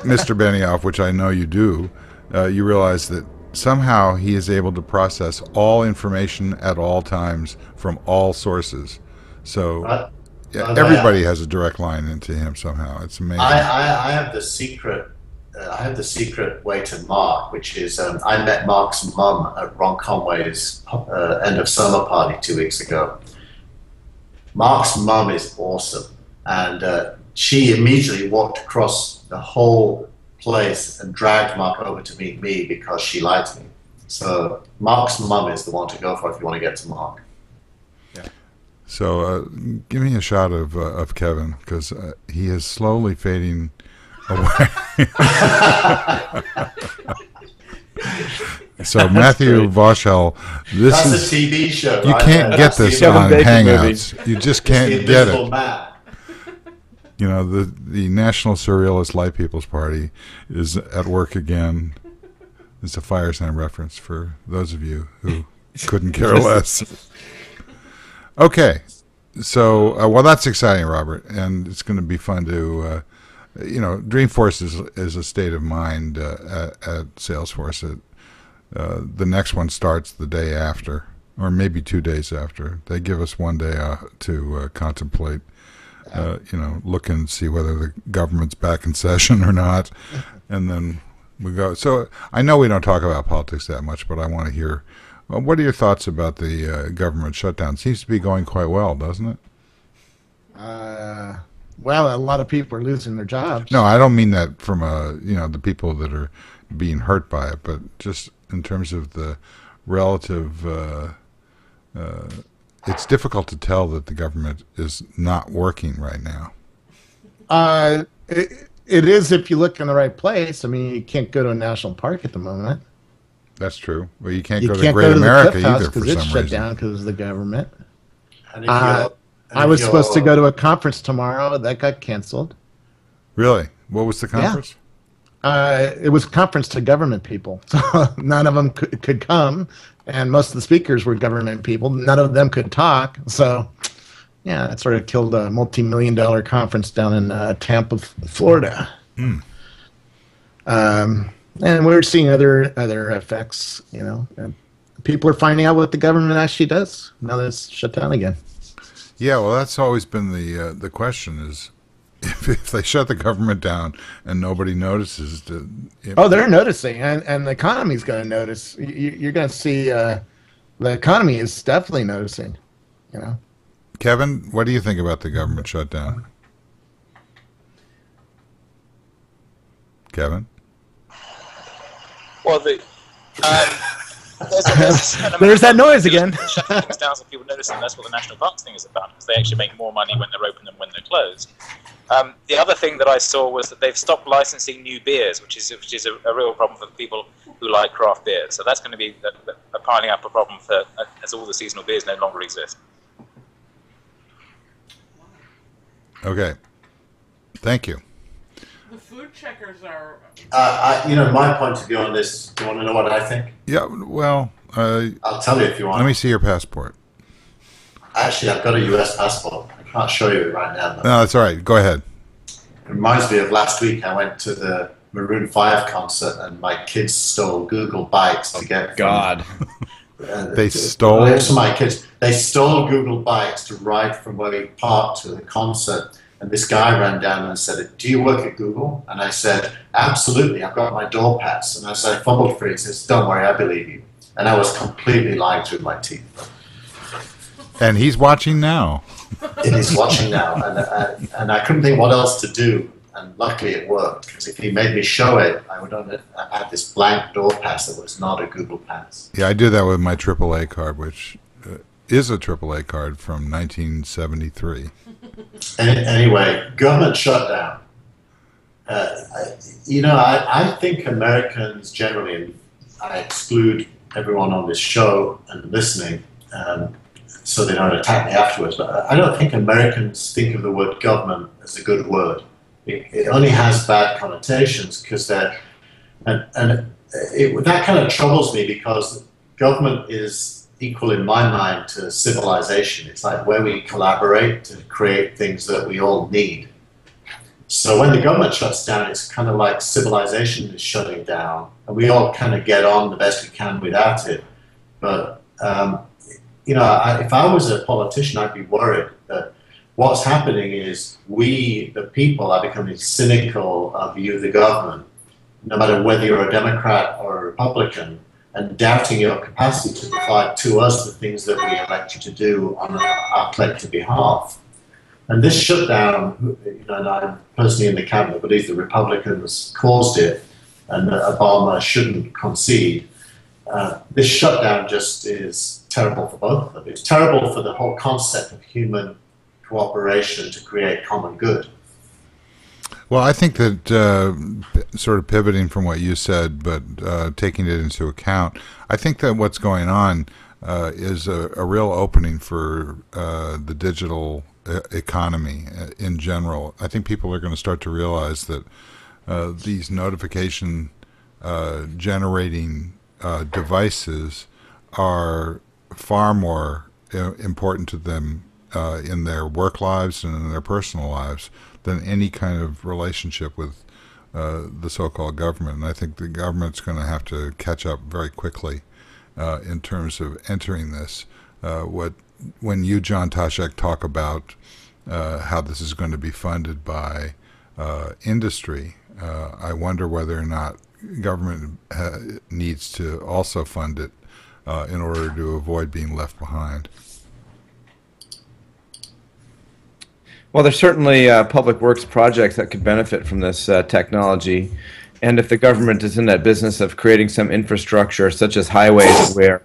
Mr. Benioff, which I know you do, uh, you realize that somehow he is able to process all information at all times from all sources. So I, yeah, everybody has a direct line into him somehow. It's amazing. I, I, I have the secret. Uh, I have the secret way to Mark, which is um, I met Mark's mum at Ron Conway's uh, end of summer party two weeks ago. Mark's mum is awesome, and uh, she immediately walked across the whole place and dragged Mark over to meet me because she likes me. So Mark's mum is the one to go for if you want to get to Mark. So uh, give me a shot of uh, of Kevin because uh, he is slowly fading away. so Matthew Voshel, this That's is a TV show. you right can't there. get this on Bacon Hangouts. You just can't get it. Man. You know the the National Surrealist Light People's Party is at work again. It's a Firesign reference for those of you who couldn't care less. Okay, so uh, well, that's exciting, Robert, and it's going to be fun to, uh, you know, Dreamforce is is a state of mind uh, at, at Salesforce. It, uh, the next one starts the day after, or maybe two days after. They give us one day uh, to uh, contemplate, uh, you know, look and see whether the government's back in session or not, and then we go. So I know we don't talk about politics that much, but I want to hear Well, what are your thoughts about the uh, government shutdown? Seems to be going quite well, doesn't it? Uh, well, a lot of people are losing their jobs. No, I don't mean that from a you know the people that are being hurt by it, but just in terms of the relative. Uh, uh, it's difficult to tell that the government is not working right now. Uh, it, it is if you look in the right place. I mean, you can't go to a national park at the moment. That's true. Well, you can't You go to can't Great go to America the either for because it's some shut reason. down because of the government. And Uh, I was supposed to go to a conference tomorrow. That got canceled. Really? What was the conference? Uh, it was a conference to government people, so none of them could, could come, and most of the speakers were government people. None of them could talk, so yeah, that sort of killed a multi-million dollar conference down in uh, Tampa, Florida. Um, and we're seeing other other effects. You know, people are finding out what the government actually does now that it's shut down again. Yeah, well, that's always been the uh, the question is if, if they shut the government down and nobody notices. The, it- Oh, they're noticing, and, and the economy's going to notice. You, you're going to see uh, the economy is definitely noticing. You know, Kevin, what do you think about the government shutdown? Kevin, Well, the um, there's, a, there's, a certain amount There's that noise again. shutting things down so people notice, and that's what the national parks thing is about, because they actually make more money when they're open than when they're closed. Um, the other thing that I saw was that they've stopped licensing new beers, which is which is a, a real problem for people who like craft beer. So that's going to be a, a piling up a problem for uh, as all the seasonal beers no longer exist. okay, thank you. The food checkers are. Uh, I, you know, my point of view on this. Do you want to know what I think? Yeah, well, uh, I'll tell you if you want. let me see your passport. Actually, I've got a U.S. passport. I can't show you it right now. But No, that's all right. Go ahead. It reminds me of last week. I went to the Maroon Five concert, and my kids stole Google Bikes to get. from- God. uh, They to- stole- well, some of my kids. They stole Google Bikes to ride from where we parked to the concert. And this guy ran down and said, "Do you work at Google?" And I said, "Absolutely. I've got my door pass." And as I fumbled for it, he says, "Don't worry, I believe you." And I was completely lying through my teeth. And he's watching now. It is watching now, and, uh, and I couldn't think what else to do. And luckily, it worked because if he made me show it, I would have had this blank door pass that was not a Google Pass. Yeah, I did that with my AAA card, which is a AAA card from 1973. Anyway, government shutdown. Uh, you know, I, I think Americans generally, I exclude everyone on this show and listening, um, so they don't attack me afterwards. But I- don't think Americans think of the word government as a good word. It, it only has bad connotations because they're, and, and it, that kind of troubles me because government is equal in my mind to civilization. It's like where we collaborate to create things that we all need. So when the government shuts down, it's kind of like civilization is shutting down, and we all kind of get on the best we can without it. But um, you know, I, if I was a politician, I'd be worried that what's happening is we, the people, are becoming cynical of you, the government, no matter whether you're a Democrat or a Republican, and doubting your capacity to provide to us the things that we elect you to do on our collective behalf. And this shutdown, you know, and I'm personally in the cabinet, believe the Republicans caused it, and that Obama shouldn't concede. Uh, this shutdown just is terrible for both of them. It's terrible for the whole concept of human cooperation to create common good. Well, I think that uh, sort of pivoting from what you said, but uh, taking it into account, I think that what's going on uh, is a, a real opening for uh, the digital economy uh, in general. I think people are going to start to realize that uh, these notification generating devices are far more important to them in their work lives and in their personal lives than any kind of relationship with uh, the so-called government. And I think the government's going to have to catch up very quickly uh, in terms of entering this. Uh, what when you, John Taschek, talk about uh, how this is going to be funded by uh, industry, uh, I wonder whether or not government uh, needs to also fund it in order to avoid being left behind. Well, there's certainly uh, public works projects that could benefit from this uh, technology. And if the government is in that business of creating some infrastructure, such as highways where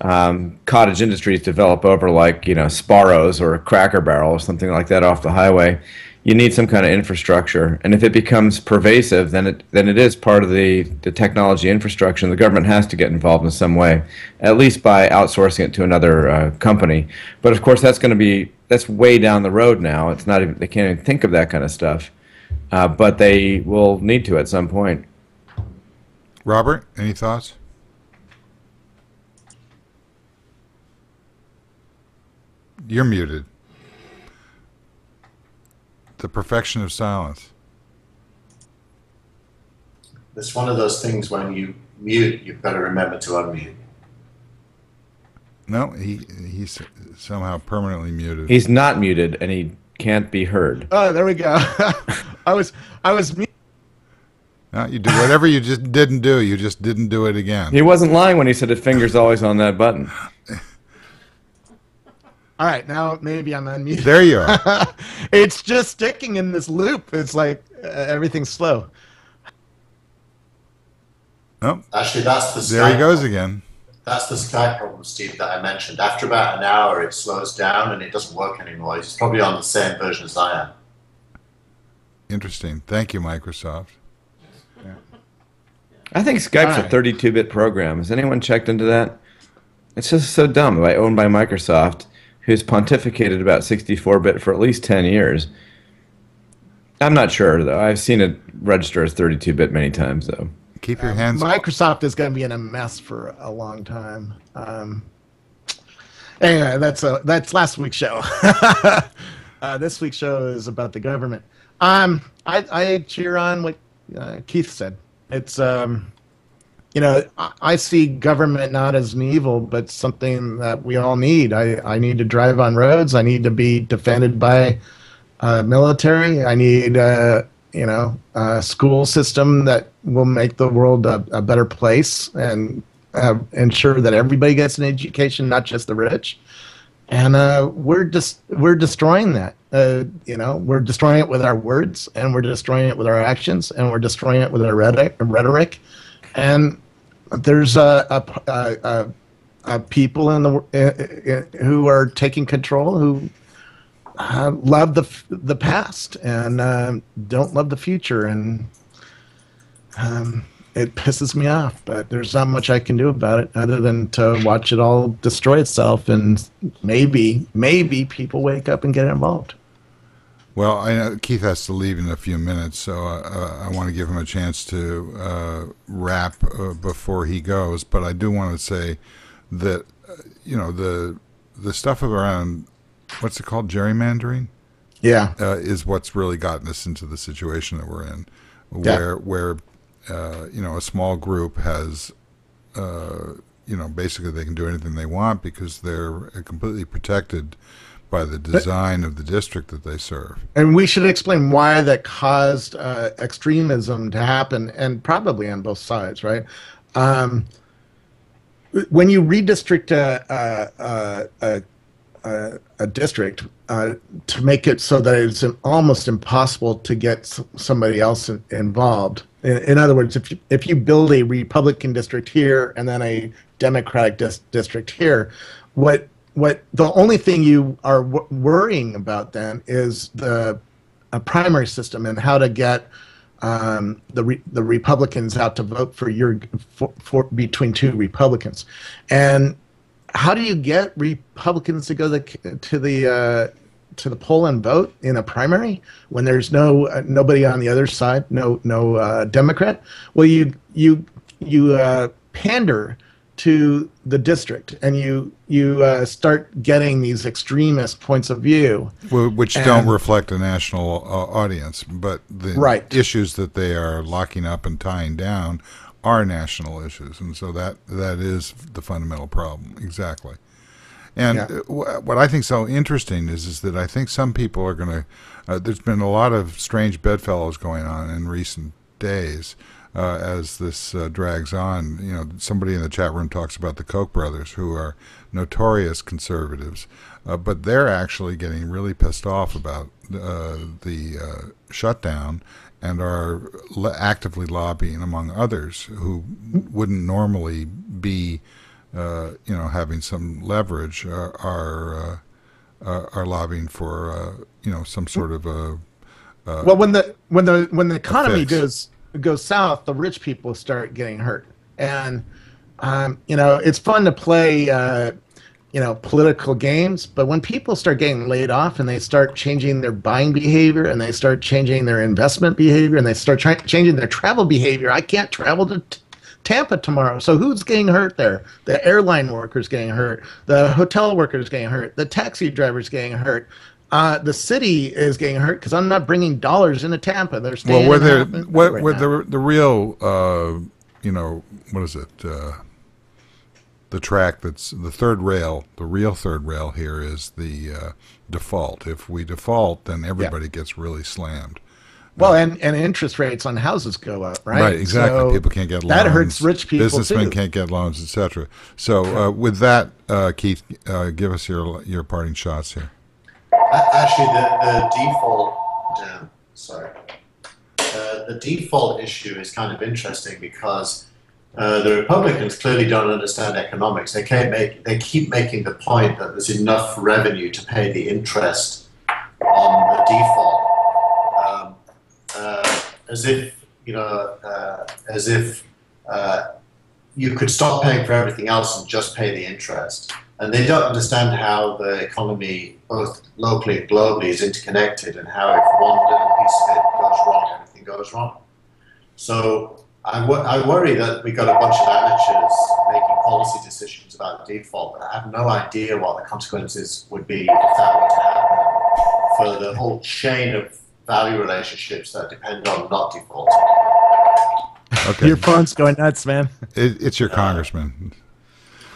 um, cottage industries develop over, like, you know, Sparrows or Cracker Barrel or something like that off the highway, you need some kind of infrastructure. And if it becomes pervasive, then it, then it is part of the, the technology infrastructure, and the government has to get involved in some way, at least by outsourcing it to another uh, company. But of course, that's going to be that's way down the road now. It's not even they can't even think of that kind of stuff. Uh, but they will need to at some point. Robert, any thoughts? You're muted. The perfection of silence. It's one of those things when you mute, you've got to remember to unmute. No, he he's somehow permanently muted. He's not muted, and he can't be heard. Oh, there we go. I was I was mu- No, you do whatever you just didn't do. You just didn't do it again. He wasn't lying when he said his finger's always on that button. All right, now maybe I'm unmuted. There you are. it's just sticking in this loop. It's like uh, everything's slow. Oh, Actually, that's the there he goes problem. again. That's the Skype problem, Steve, that I mentioned. After about an hour, it slows down and it doesn't work anymore. He's probably on the same version as I am. Interesting. Thank you, Microsoft. I think Skype's a 32-bit program. Has anyone checked into that? It's just so dumb. By owned by Microsoft, who's pontificated about 64-bit for at least 10 years. I'm not sure though. I've seen it register as 32-bit many times though. Keep your hands. Microsoft is going to be in a mess for a long time. Um, anyway, that's a that's last week's show. uh, this week's show is about the government. Um, I, I cheer on what uh, Keith said. It's um, you know, I, see government not as an evil, but something that we all need. I, I need to drive on roads. I need to be defended by uh, military. I need uh, you know a school system that will make the world a, a better place and uh, ensure that everybody gets an education, not just the rich. And uh, we're just we're destroying that. Uh, you know, we're destroying it with our words, and we're destroying it with our actions, and we're destroying it with our rhetoric. rhetoric. And there's a, a, a, a, people in the who are taking control who uh, love the the past and uh, don't love the future, and um, it pisses me off. But there's not much I can do about it other than to watch it all destroy itself, and maybe maybe people wake up and get involved. Well, I know Keith has to leave in a few minutes, so uh, uh, I want to give him a chance to uh, wrap uh, before he goes. But I do want to say that uh, you know the the stuff around what's it called gerrymandering Yeah, uh, is what's really gotten us into the situation that we're in, Yeah. where where uh, you know a small group has uh, you know basically they can do anything they want because they're completely protected by the design of the district that they serve. and we should explain why that caused uh, extremism to happen, and probably on both sides, right? Um, when you redistrict a a, a, a, a district uh, to make it so that it's almost impossible to get somebody else in, involved. In, in other words, if you, if you build a Republican district here and then a Democratic dis- district here, what what the only thing you are worrying about then is the a primary system and how to get um, the re- the Republicans out to vote for your for, for between two Republicans, and how do you get Republicans to go the, to the uh, to the poll and vote in a primary when there's no uh, nobody on the other side, no no uh, Democrat? Well, you you you uh, pander to the district and you you uh, start getting these extremist points of view. Wh- which don't reflect a national uh, audience, but the Right. issues that they are locking up and tying down are national issues, and so that that is the fundamental problem. Exactly. And Yeah. what I think so interesting is is that I think some people are going to. Uh, there's been a lot of strange bedfellows going on in recent days uh, as this uh, drags on. You know, somebody in the chat room talks about the Koch brothers, who are notorious conservatives, uh, but they're actually getting really pissed off about uh, the uh, shutdown and are le- actively lobbying, among others, who wouldn't normally be, uh, you know, having some leverage, uh, are uh, uh, are lobbying for, uh, you know, some sort of a. well, when the when the when the economy goes goes south, the rich people start getting hurt, and um, you know it's fun to play. Uh, you know political games but when people start getting laid off and they start changing their buying behavior and they start changing their investment behavior and they start try- changing their travel behavior i can't travel to t- tampa tomorrow so who's getting hurt there the airline workers getting hurt the hotel workers getting hurt the taxi drivers getting hurt uh, the city is getting hurt because i'm not bringing dollars into tampa they're staying Well, where in the what right where the the real, uh, you know, what is it? Uh, the track that's the third rail, the real third rail here is the uh, default. If we default, then everybody gets really slammed. Well, and, and interest rates on houses go up, right? Right, exactly. So people can't get loans. That hurts rich people Businessmen too. can't get loans, etc. So, uh, with that, uh, Keith, uh, give us your your parting shots here. Actually, the, the default, damn, sorry, uh, the default issue is kind of interesting because uh, the Republicans clearly don't understand economics. They can't make, they keep making the point that there's enough revenue to pay the interest on the default, um, uh, as if you know, uh, as if uh, you could stop paying for everything else and just pay the interest. And they don't understand how the economy, both locally and globally, is interconnected and how if one little piece of it goes wrong, everything goes wrong. So I I worry that we've got a bunch of amateurs making policy decisions about the default, but I have no idea what the consequences would be if that were to happen for the whole chain of value relationships that depend on not defaulting. Okay, Your phone's going nuts, man. it, it's your congressman.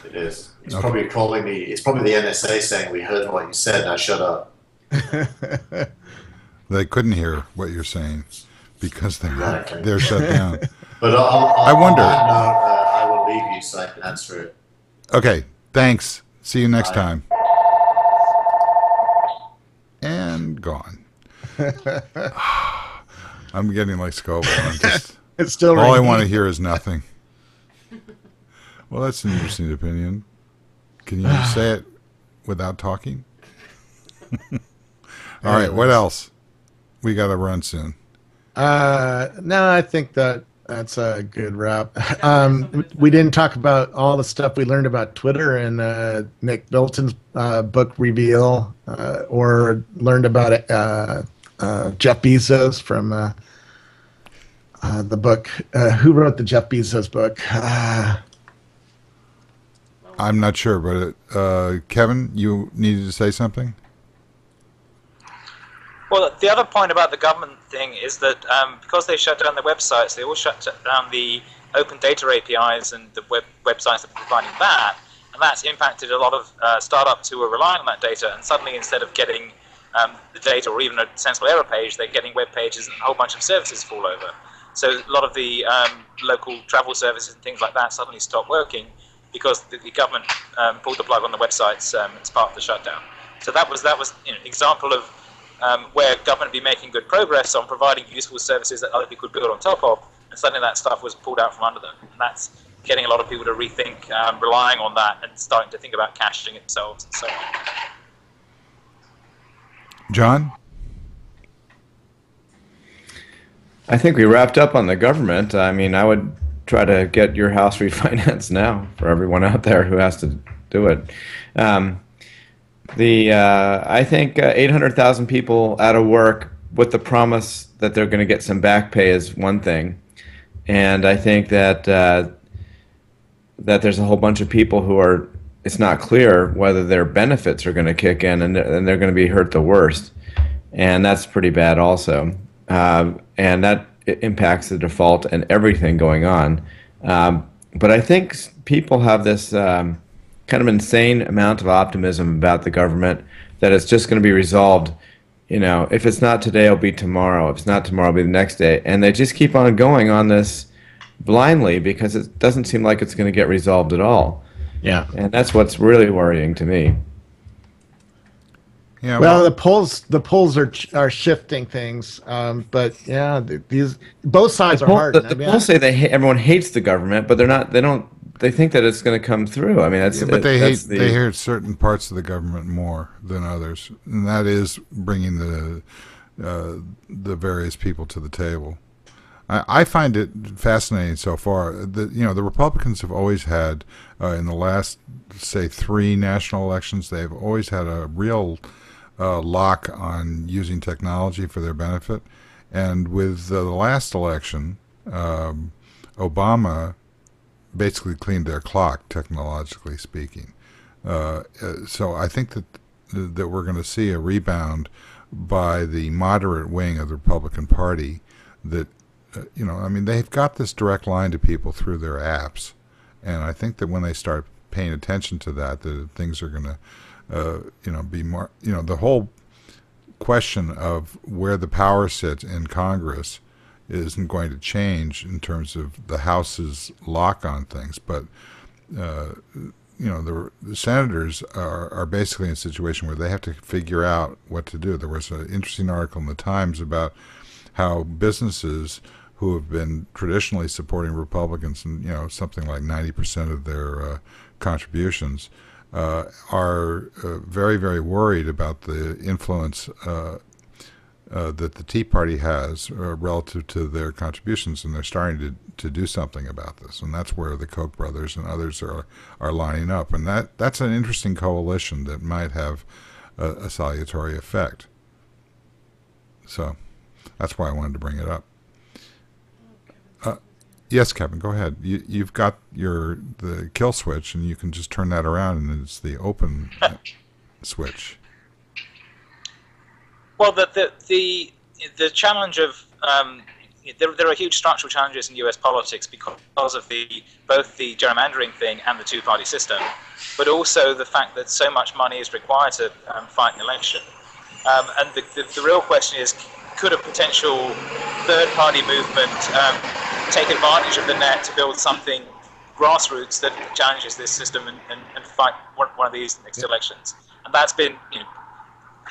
It is. It's Okay. probably calling me. It's probably the NSA saying we heard what you said. Now shut up. They couldn't hear what you're saying because they're Right. they're shut down. But I'll, I'll, I wonder- On that note, uh, I will leave you so I can answer it. Okay, thanks. See you next Bye. time. And gone. I'm getting like Scoble. I'm just, It's still all I want to hear is nothing. Well, that's an interesting opinion. Can you say it without talking? all right, what else? We got to run soon. Uh, no, I think that that's a good wrap. Um, we didn't talk about all the stuff we learned about Twitter and uh, Nick Bilton's uh, book reveal, uh, or learned about uh, uh, Jeff Bezos from uh, uh, the book. Uh, who wrote the Jeff Bezos book? I'm not sure, but uh, Kevin, you needed to say something? Well, the other point about the government thing is that um, because they shut down their websites, they all shut down the open data APIs and the web websites that are providing that, and that's impacted a lot of uh, startups who are relying on that data. And suddenly, instead of getting um, the data or even a sensible error page, they're getting web pages and a whole bunch of services fall over. So a lot of the um, local travel services and things like that suddenly stop working because the, the government um, pulled the plug on the websites um, as part of the shutdown. So that was that was you know, example of um, where government would be making good progress on providing useful services that other people could build on top of, and suddenly that stuff was pulled out from under them. And that's getting a lot of people to rethink um, relying on that and starting to think about caching it themselves and so on. John? I think we wrapped up on the government. I mean, I would try to get your house refinanced now for everyone out there who has to do it. Um, the uh, I think uh, 800,000 people out of work with the promise that they're going to get some back pay is one thing, and I think that uh, that there's a whole bunch of people who are. It's not clear whether their benefits are going to kick in, and they're, and they're going to be hurt the worst, and that's pretty bad also, um, and that i- impacts the default and everything going on. Um, but I think people have this. Um, kind of insane amount of optimism about the government that it's just going to be resolved. You know, if it's not today, it'll be tomorrow. If it's not tomorrow, it'll be the next day. And they just keep on going on this blindly because it doesn't seem like it's going to get resolved at all. Yeah. And that's what's really worrying to me. Yeah, Well, the polls the polls are are shifting things, um, but yeah, these both sides are Poll- hard. the, I mean, polls say they ha- everyone hates the government, but they're not. They don't. They think that it's going to come through. I mean, that's. Yeah, but they hate the- they hate certain parts of the government more than others, and that is bringing the uh, the various people to the table. I, I find it fascinating so far. that you know, the Republicans have always had uh, in the last say three national elections, they've always had a real uh, lock on using technology for their benefit, and with uh, the last election, um, Obama basically cleaned their clock, technologically speaking. Uh, uh, so I think that that we're going to see a rebound by the moderate wing of the Republican Party. That uh, you know, I mean, they've got this direct line to people through their apps, and I think that when they start paying attention to that, that things are going to, uh, you know, be more. You know, the whole question of where the power sits in Congress isn't going to change in terms of the House's lock on things, but uh, you know the, the senators are, are basically in a situation where they have to figure out what to do. There was an interesting article in the Times about how businesses who have been traditionally supporting Republicans and you know something like ninety percent of their uh, contributions uh, are uh, very very worried about the influence uh, uh, that the Tea Party has uh, relative to their contributions, and they're starting to, to do something about this, and that's where the Koch brothers and others are are lining up, and that that's an interesting coalition that might have a, a salutary effect. So, that's why I wanted to bring it up. Yes, Kevin, go ahead. You you've got your the kill switch, and you can just turn that around, and it's the open switch. Well, the the the, the challenge of um, there, there are huge structural challenges in U.S. politics because of the both the gerrymandering thing and the two-party system, but also the fact that so much money is required to um, fight an election. Um, and the, the, the real question is, could a potential third-party movement um, take advantage of the net to build something grassroots that challenges this system and, and, and fight one, one of these next elections? And that's been you know,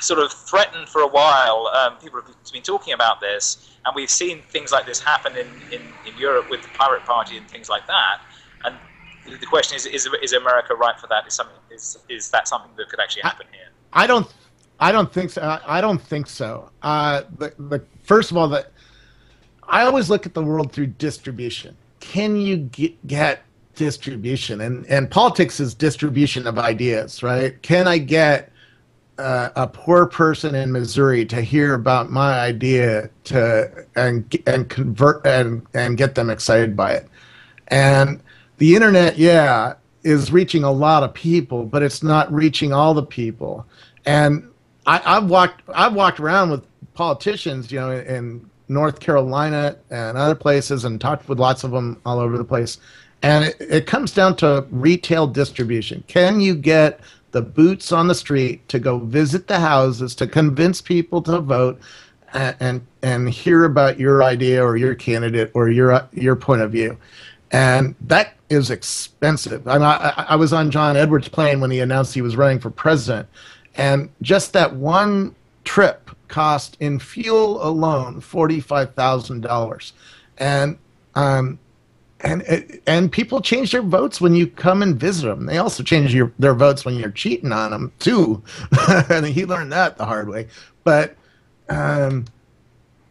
sort of threatened for a while. Um, people have been talking about this, and we've seen things like this happen in, in, in Europe with the Pirate Party and things like that. And the question is: Is, is America right for that? Is something is is that something that could actually happen here? I don't, I don't think so. I, I don't think so. Uh, the, the first of all, that I always look at the world through distribution. Can you get, get distribution? And and politics is distribution of ideas, right? Can I get uh, a poor person in Missouri to hear about my idea to and and convert and and get them excited by it. And the internet, yeah, is reaching a lot of people, but it's not reaching all the people. And I, I've walked I've walked around with politicians, you know, in North Carolina and other places, and talked with lots of them all over the place. And it, it comes down to retail distribution. Can you get the boots on the street to go visit the houses to convince people to vote and and, and hear about your idea or your candidate or your your point of view and that is expensive I, mean, I, I was on john edwards plane when he announced he was running for president and just that one trip cost in fuel alone $45000 and um, and and people change their votes when you come and visit them. They also change your, their votes when you're cheating on them too. and he learned that the hard way. But um,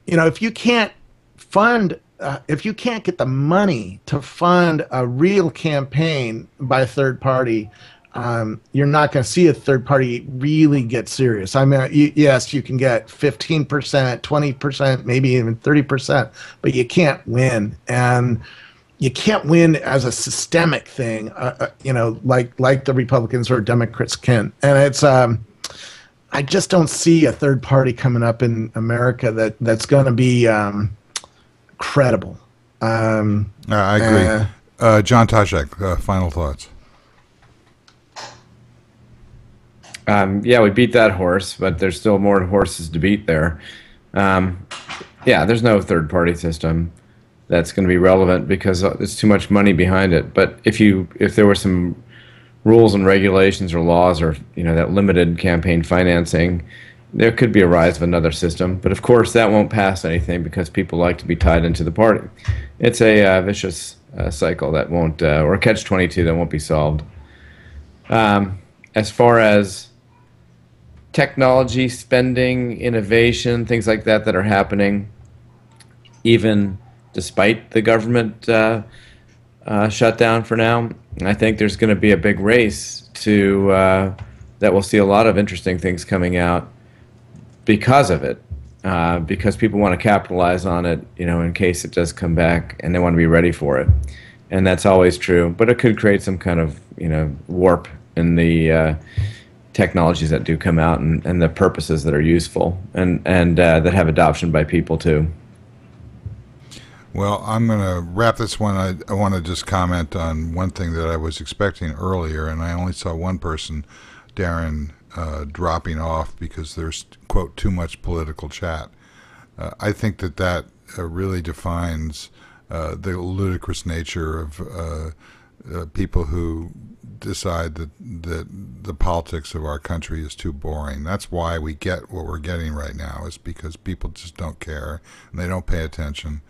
you know, if you can't fund, uh, if you can't get the money to fund a real campaign by a third party, um, you're not going to see a third party really get serious. I mean, yes, you can get 15%, 20%, maybe even 30%, but you can't win. And you can't win as a systemic thing, uh, uh, you know, like like the Republicans or Democrats can. And it's, um, I just don't see a third party coming up in America that that's going to be um, credible. Um, Uh, I agree. Uh, Uh, John Taschek, uh, final thoughts. Um, yeah, we beat that horse, but there's still more horses to beat there. Um, yeah, there's no third party system. that's going to be relevant because uh, there's too much money behind it. But if you if there were some rules and regulations or laws or you know that limited campaign financing, there could be a rise of another system. But of course, that won't pass anything because people like to be tied into the party. It's a uh, vicious uh, cycle that won't uh, or catch twenty two that won't be solved. Um, as far as technology spending, innovation, things like that that are happening, even despite the government uh, uh, shutdown for now. I think there's going to be a big race to uh, that we'll see a lot of interesting things coming out because of it, uh, because people want to capitalize on it, you know, in case it does come back, and they want to be ready for it, and that's always true. But it could create some kind of you know warp in the uh, technologies that do come out and, and the purposes that are useful and and uh, that have adoption by people too. Well, I'm going to wrap this one. I, I want to just comment on one thing that I was expecting earlier, and I only saw one person, Darren, uh, dropping off because there's, quote, too much political chat. Uh, I think that that uh, really defines uh, the ludicrous nature of uh, people who decide that, that the politics of our country is too boring. That's why we get what we're getting right now, is because people just don't care and they don't pay attention.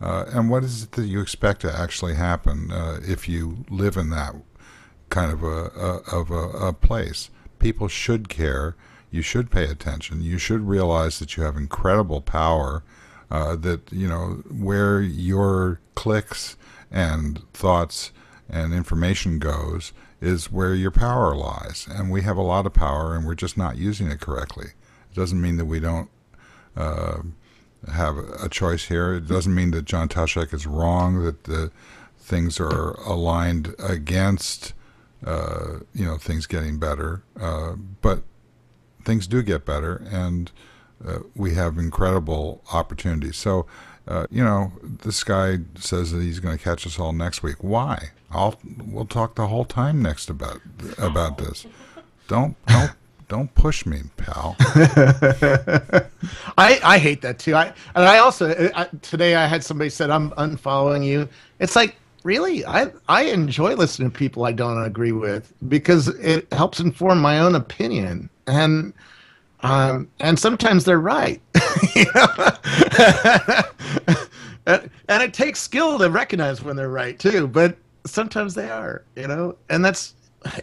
Uh, and what is it that you expect to actually happen uh, if you live in that kind of a, a of a, a, place? People should care. You should pay attention. You should realize that you have incredible power. Uh, that you know where your clicks and thoughts and information goes is where your power lies. And we have a lot of power, and we're just not using it correctly. It doesn't mean that we don't uh, have a choice here. It doesn't mean that John Taschek is wrong, that the things are aligned against, uh, you know, things getting better. Uh, but things do get better, and uh, we have incredible opportunities. So, uh, you know, this guy says that he's going to catch us all next week. Why? I'll we'll talk the whole time next about about this. Don't don't don't push me, pal. I I hate that too. I and I also I, today I had somebody said I'm unfollowing you. It's like really I I enjoy listening to people I don't agree with because it helps inform my own opinion and um and sometimes they're right. and, and it takes skill to recognize when they're right too, but sometimes they are, you know, and that's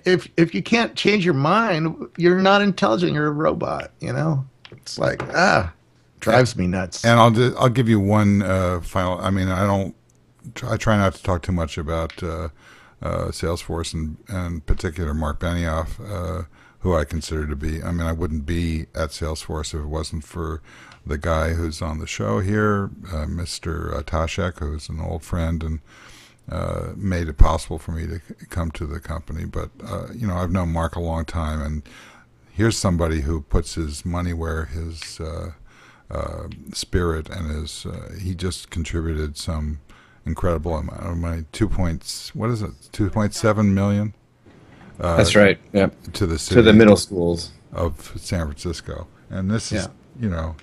if if you can't change your mind, you're not intelligent. You're a robot. You know, it's like ah, drives me nuts. And I'll I'll give you one uh, final. I mean, I don't. I try not to talk too much about uh, uh, Salesforce and and particular Mark Benioff, uh, who I consider to be. I mean, I wouldn't be at Salesforce if it wasn't for the guy who's on the show here, uh, Mr. Uh, Taschek, who's an old friend and uh, made it possible for me to come to the company. But uh, you know, I've known Mark a long time, and here's somebody who puts his money where his uh, uh spirit and his. Uh, he just contributed some incredible amount of money. Two points. What is it? Two point seven million. That's right. Yep. To the city to the middle schools of San Francisco, and this is you know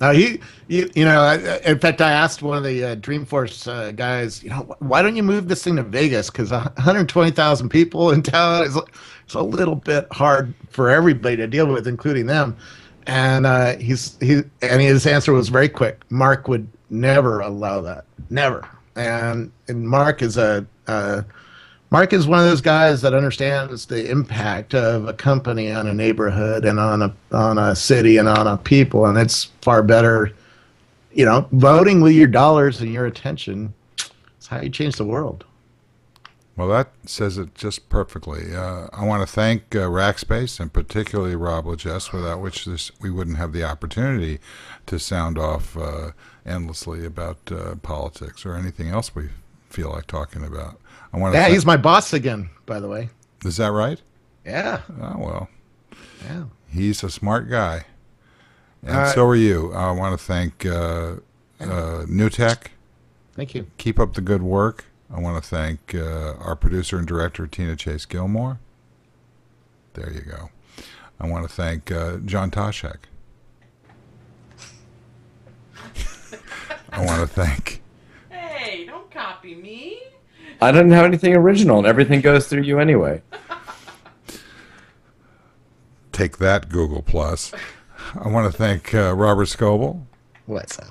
now he, you, you know, in fact, I asked one of the uh, Dreamforce uh, guys, you know, why don't you move this thing to Vegas? Because 120,000 people in town is it's a little bit hard for everybody to deal with, including them. And uh, he's he and his answer was very quick. Mark would never allow that, never. And and Mark is a, a Mark is one of those guys that understands the impact of a company on a neighborhood and on a on a city and on a people, and it's far better. You know, voting with your dollars and your attention It's how you change the world. Well, that says it just perfectly. Uh, I want to thank uh, Rackspace and particularly Rob La Gesse, without which this, we wouldn't have the opportunity to sound off uh, endlessly about uh, politics or anything else we feel like talking about. I want. Yeah, he's my boss again. By the way. Is that right? Yeah. Oh well. Yeah. He's a smart guy, and uh, so are you. I want to thank uh, uh, NewTek. Thank you. Keep up the good work. I want to thank uh, our producer and director Tina Chase Gillmor. There you go. I want to thank uh, John Taschek. I want to thank Hey, don't copy me? I didn't have anything original, and everything goes through you anyway. Take that, Google Plus. I want to thank uh, Robert Scoble. What's up?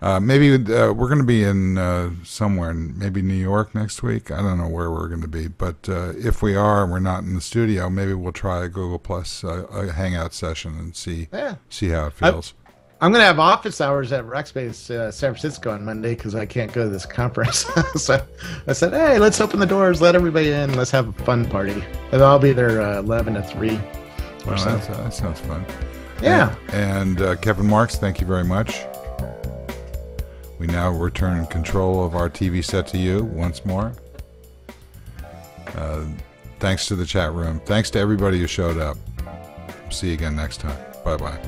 Uh, maybe uh, we're going to be in uh, somewhere, in maybe New York next week. I don't know where we're going to be, but uh, if we are and we're not in the studio, maybe we'll try a Google Plus uh, a hangout session and see Yeah. see how it I- feels. I'm gonna have office hours at Rackspace uh, San Francisco on Monday because I can't go to this conference. so I said, "Hey, let's open the doors, let everybody in, let's have a fun party." And I'll be there uh, 11 to 3 or so. that sounds fun. Yeah. And, and uh, Kevin Marks, thank you very much. We now return control of our TV set to you once more. Uh, thanks to the chat room. Thanks to everybody who showed up. See you again next time. Bye bye.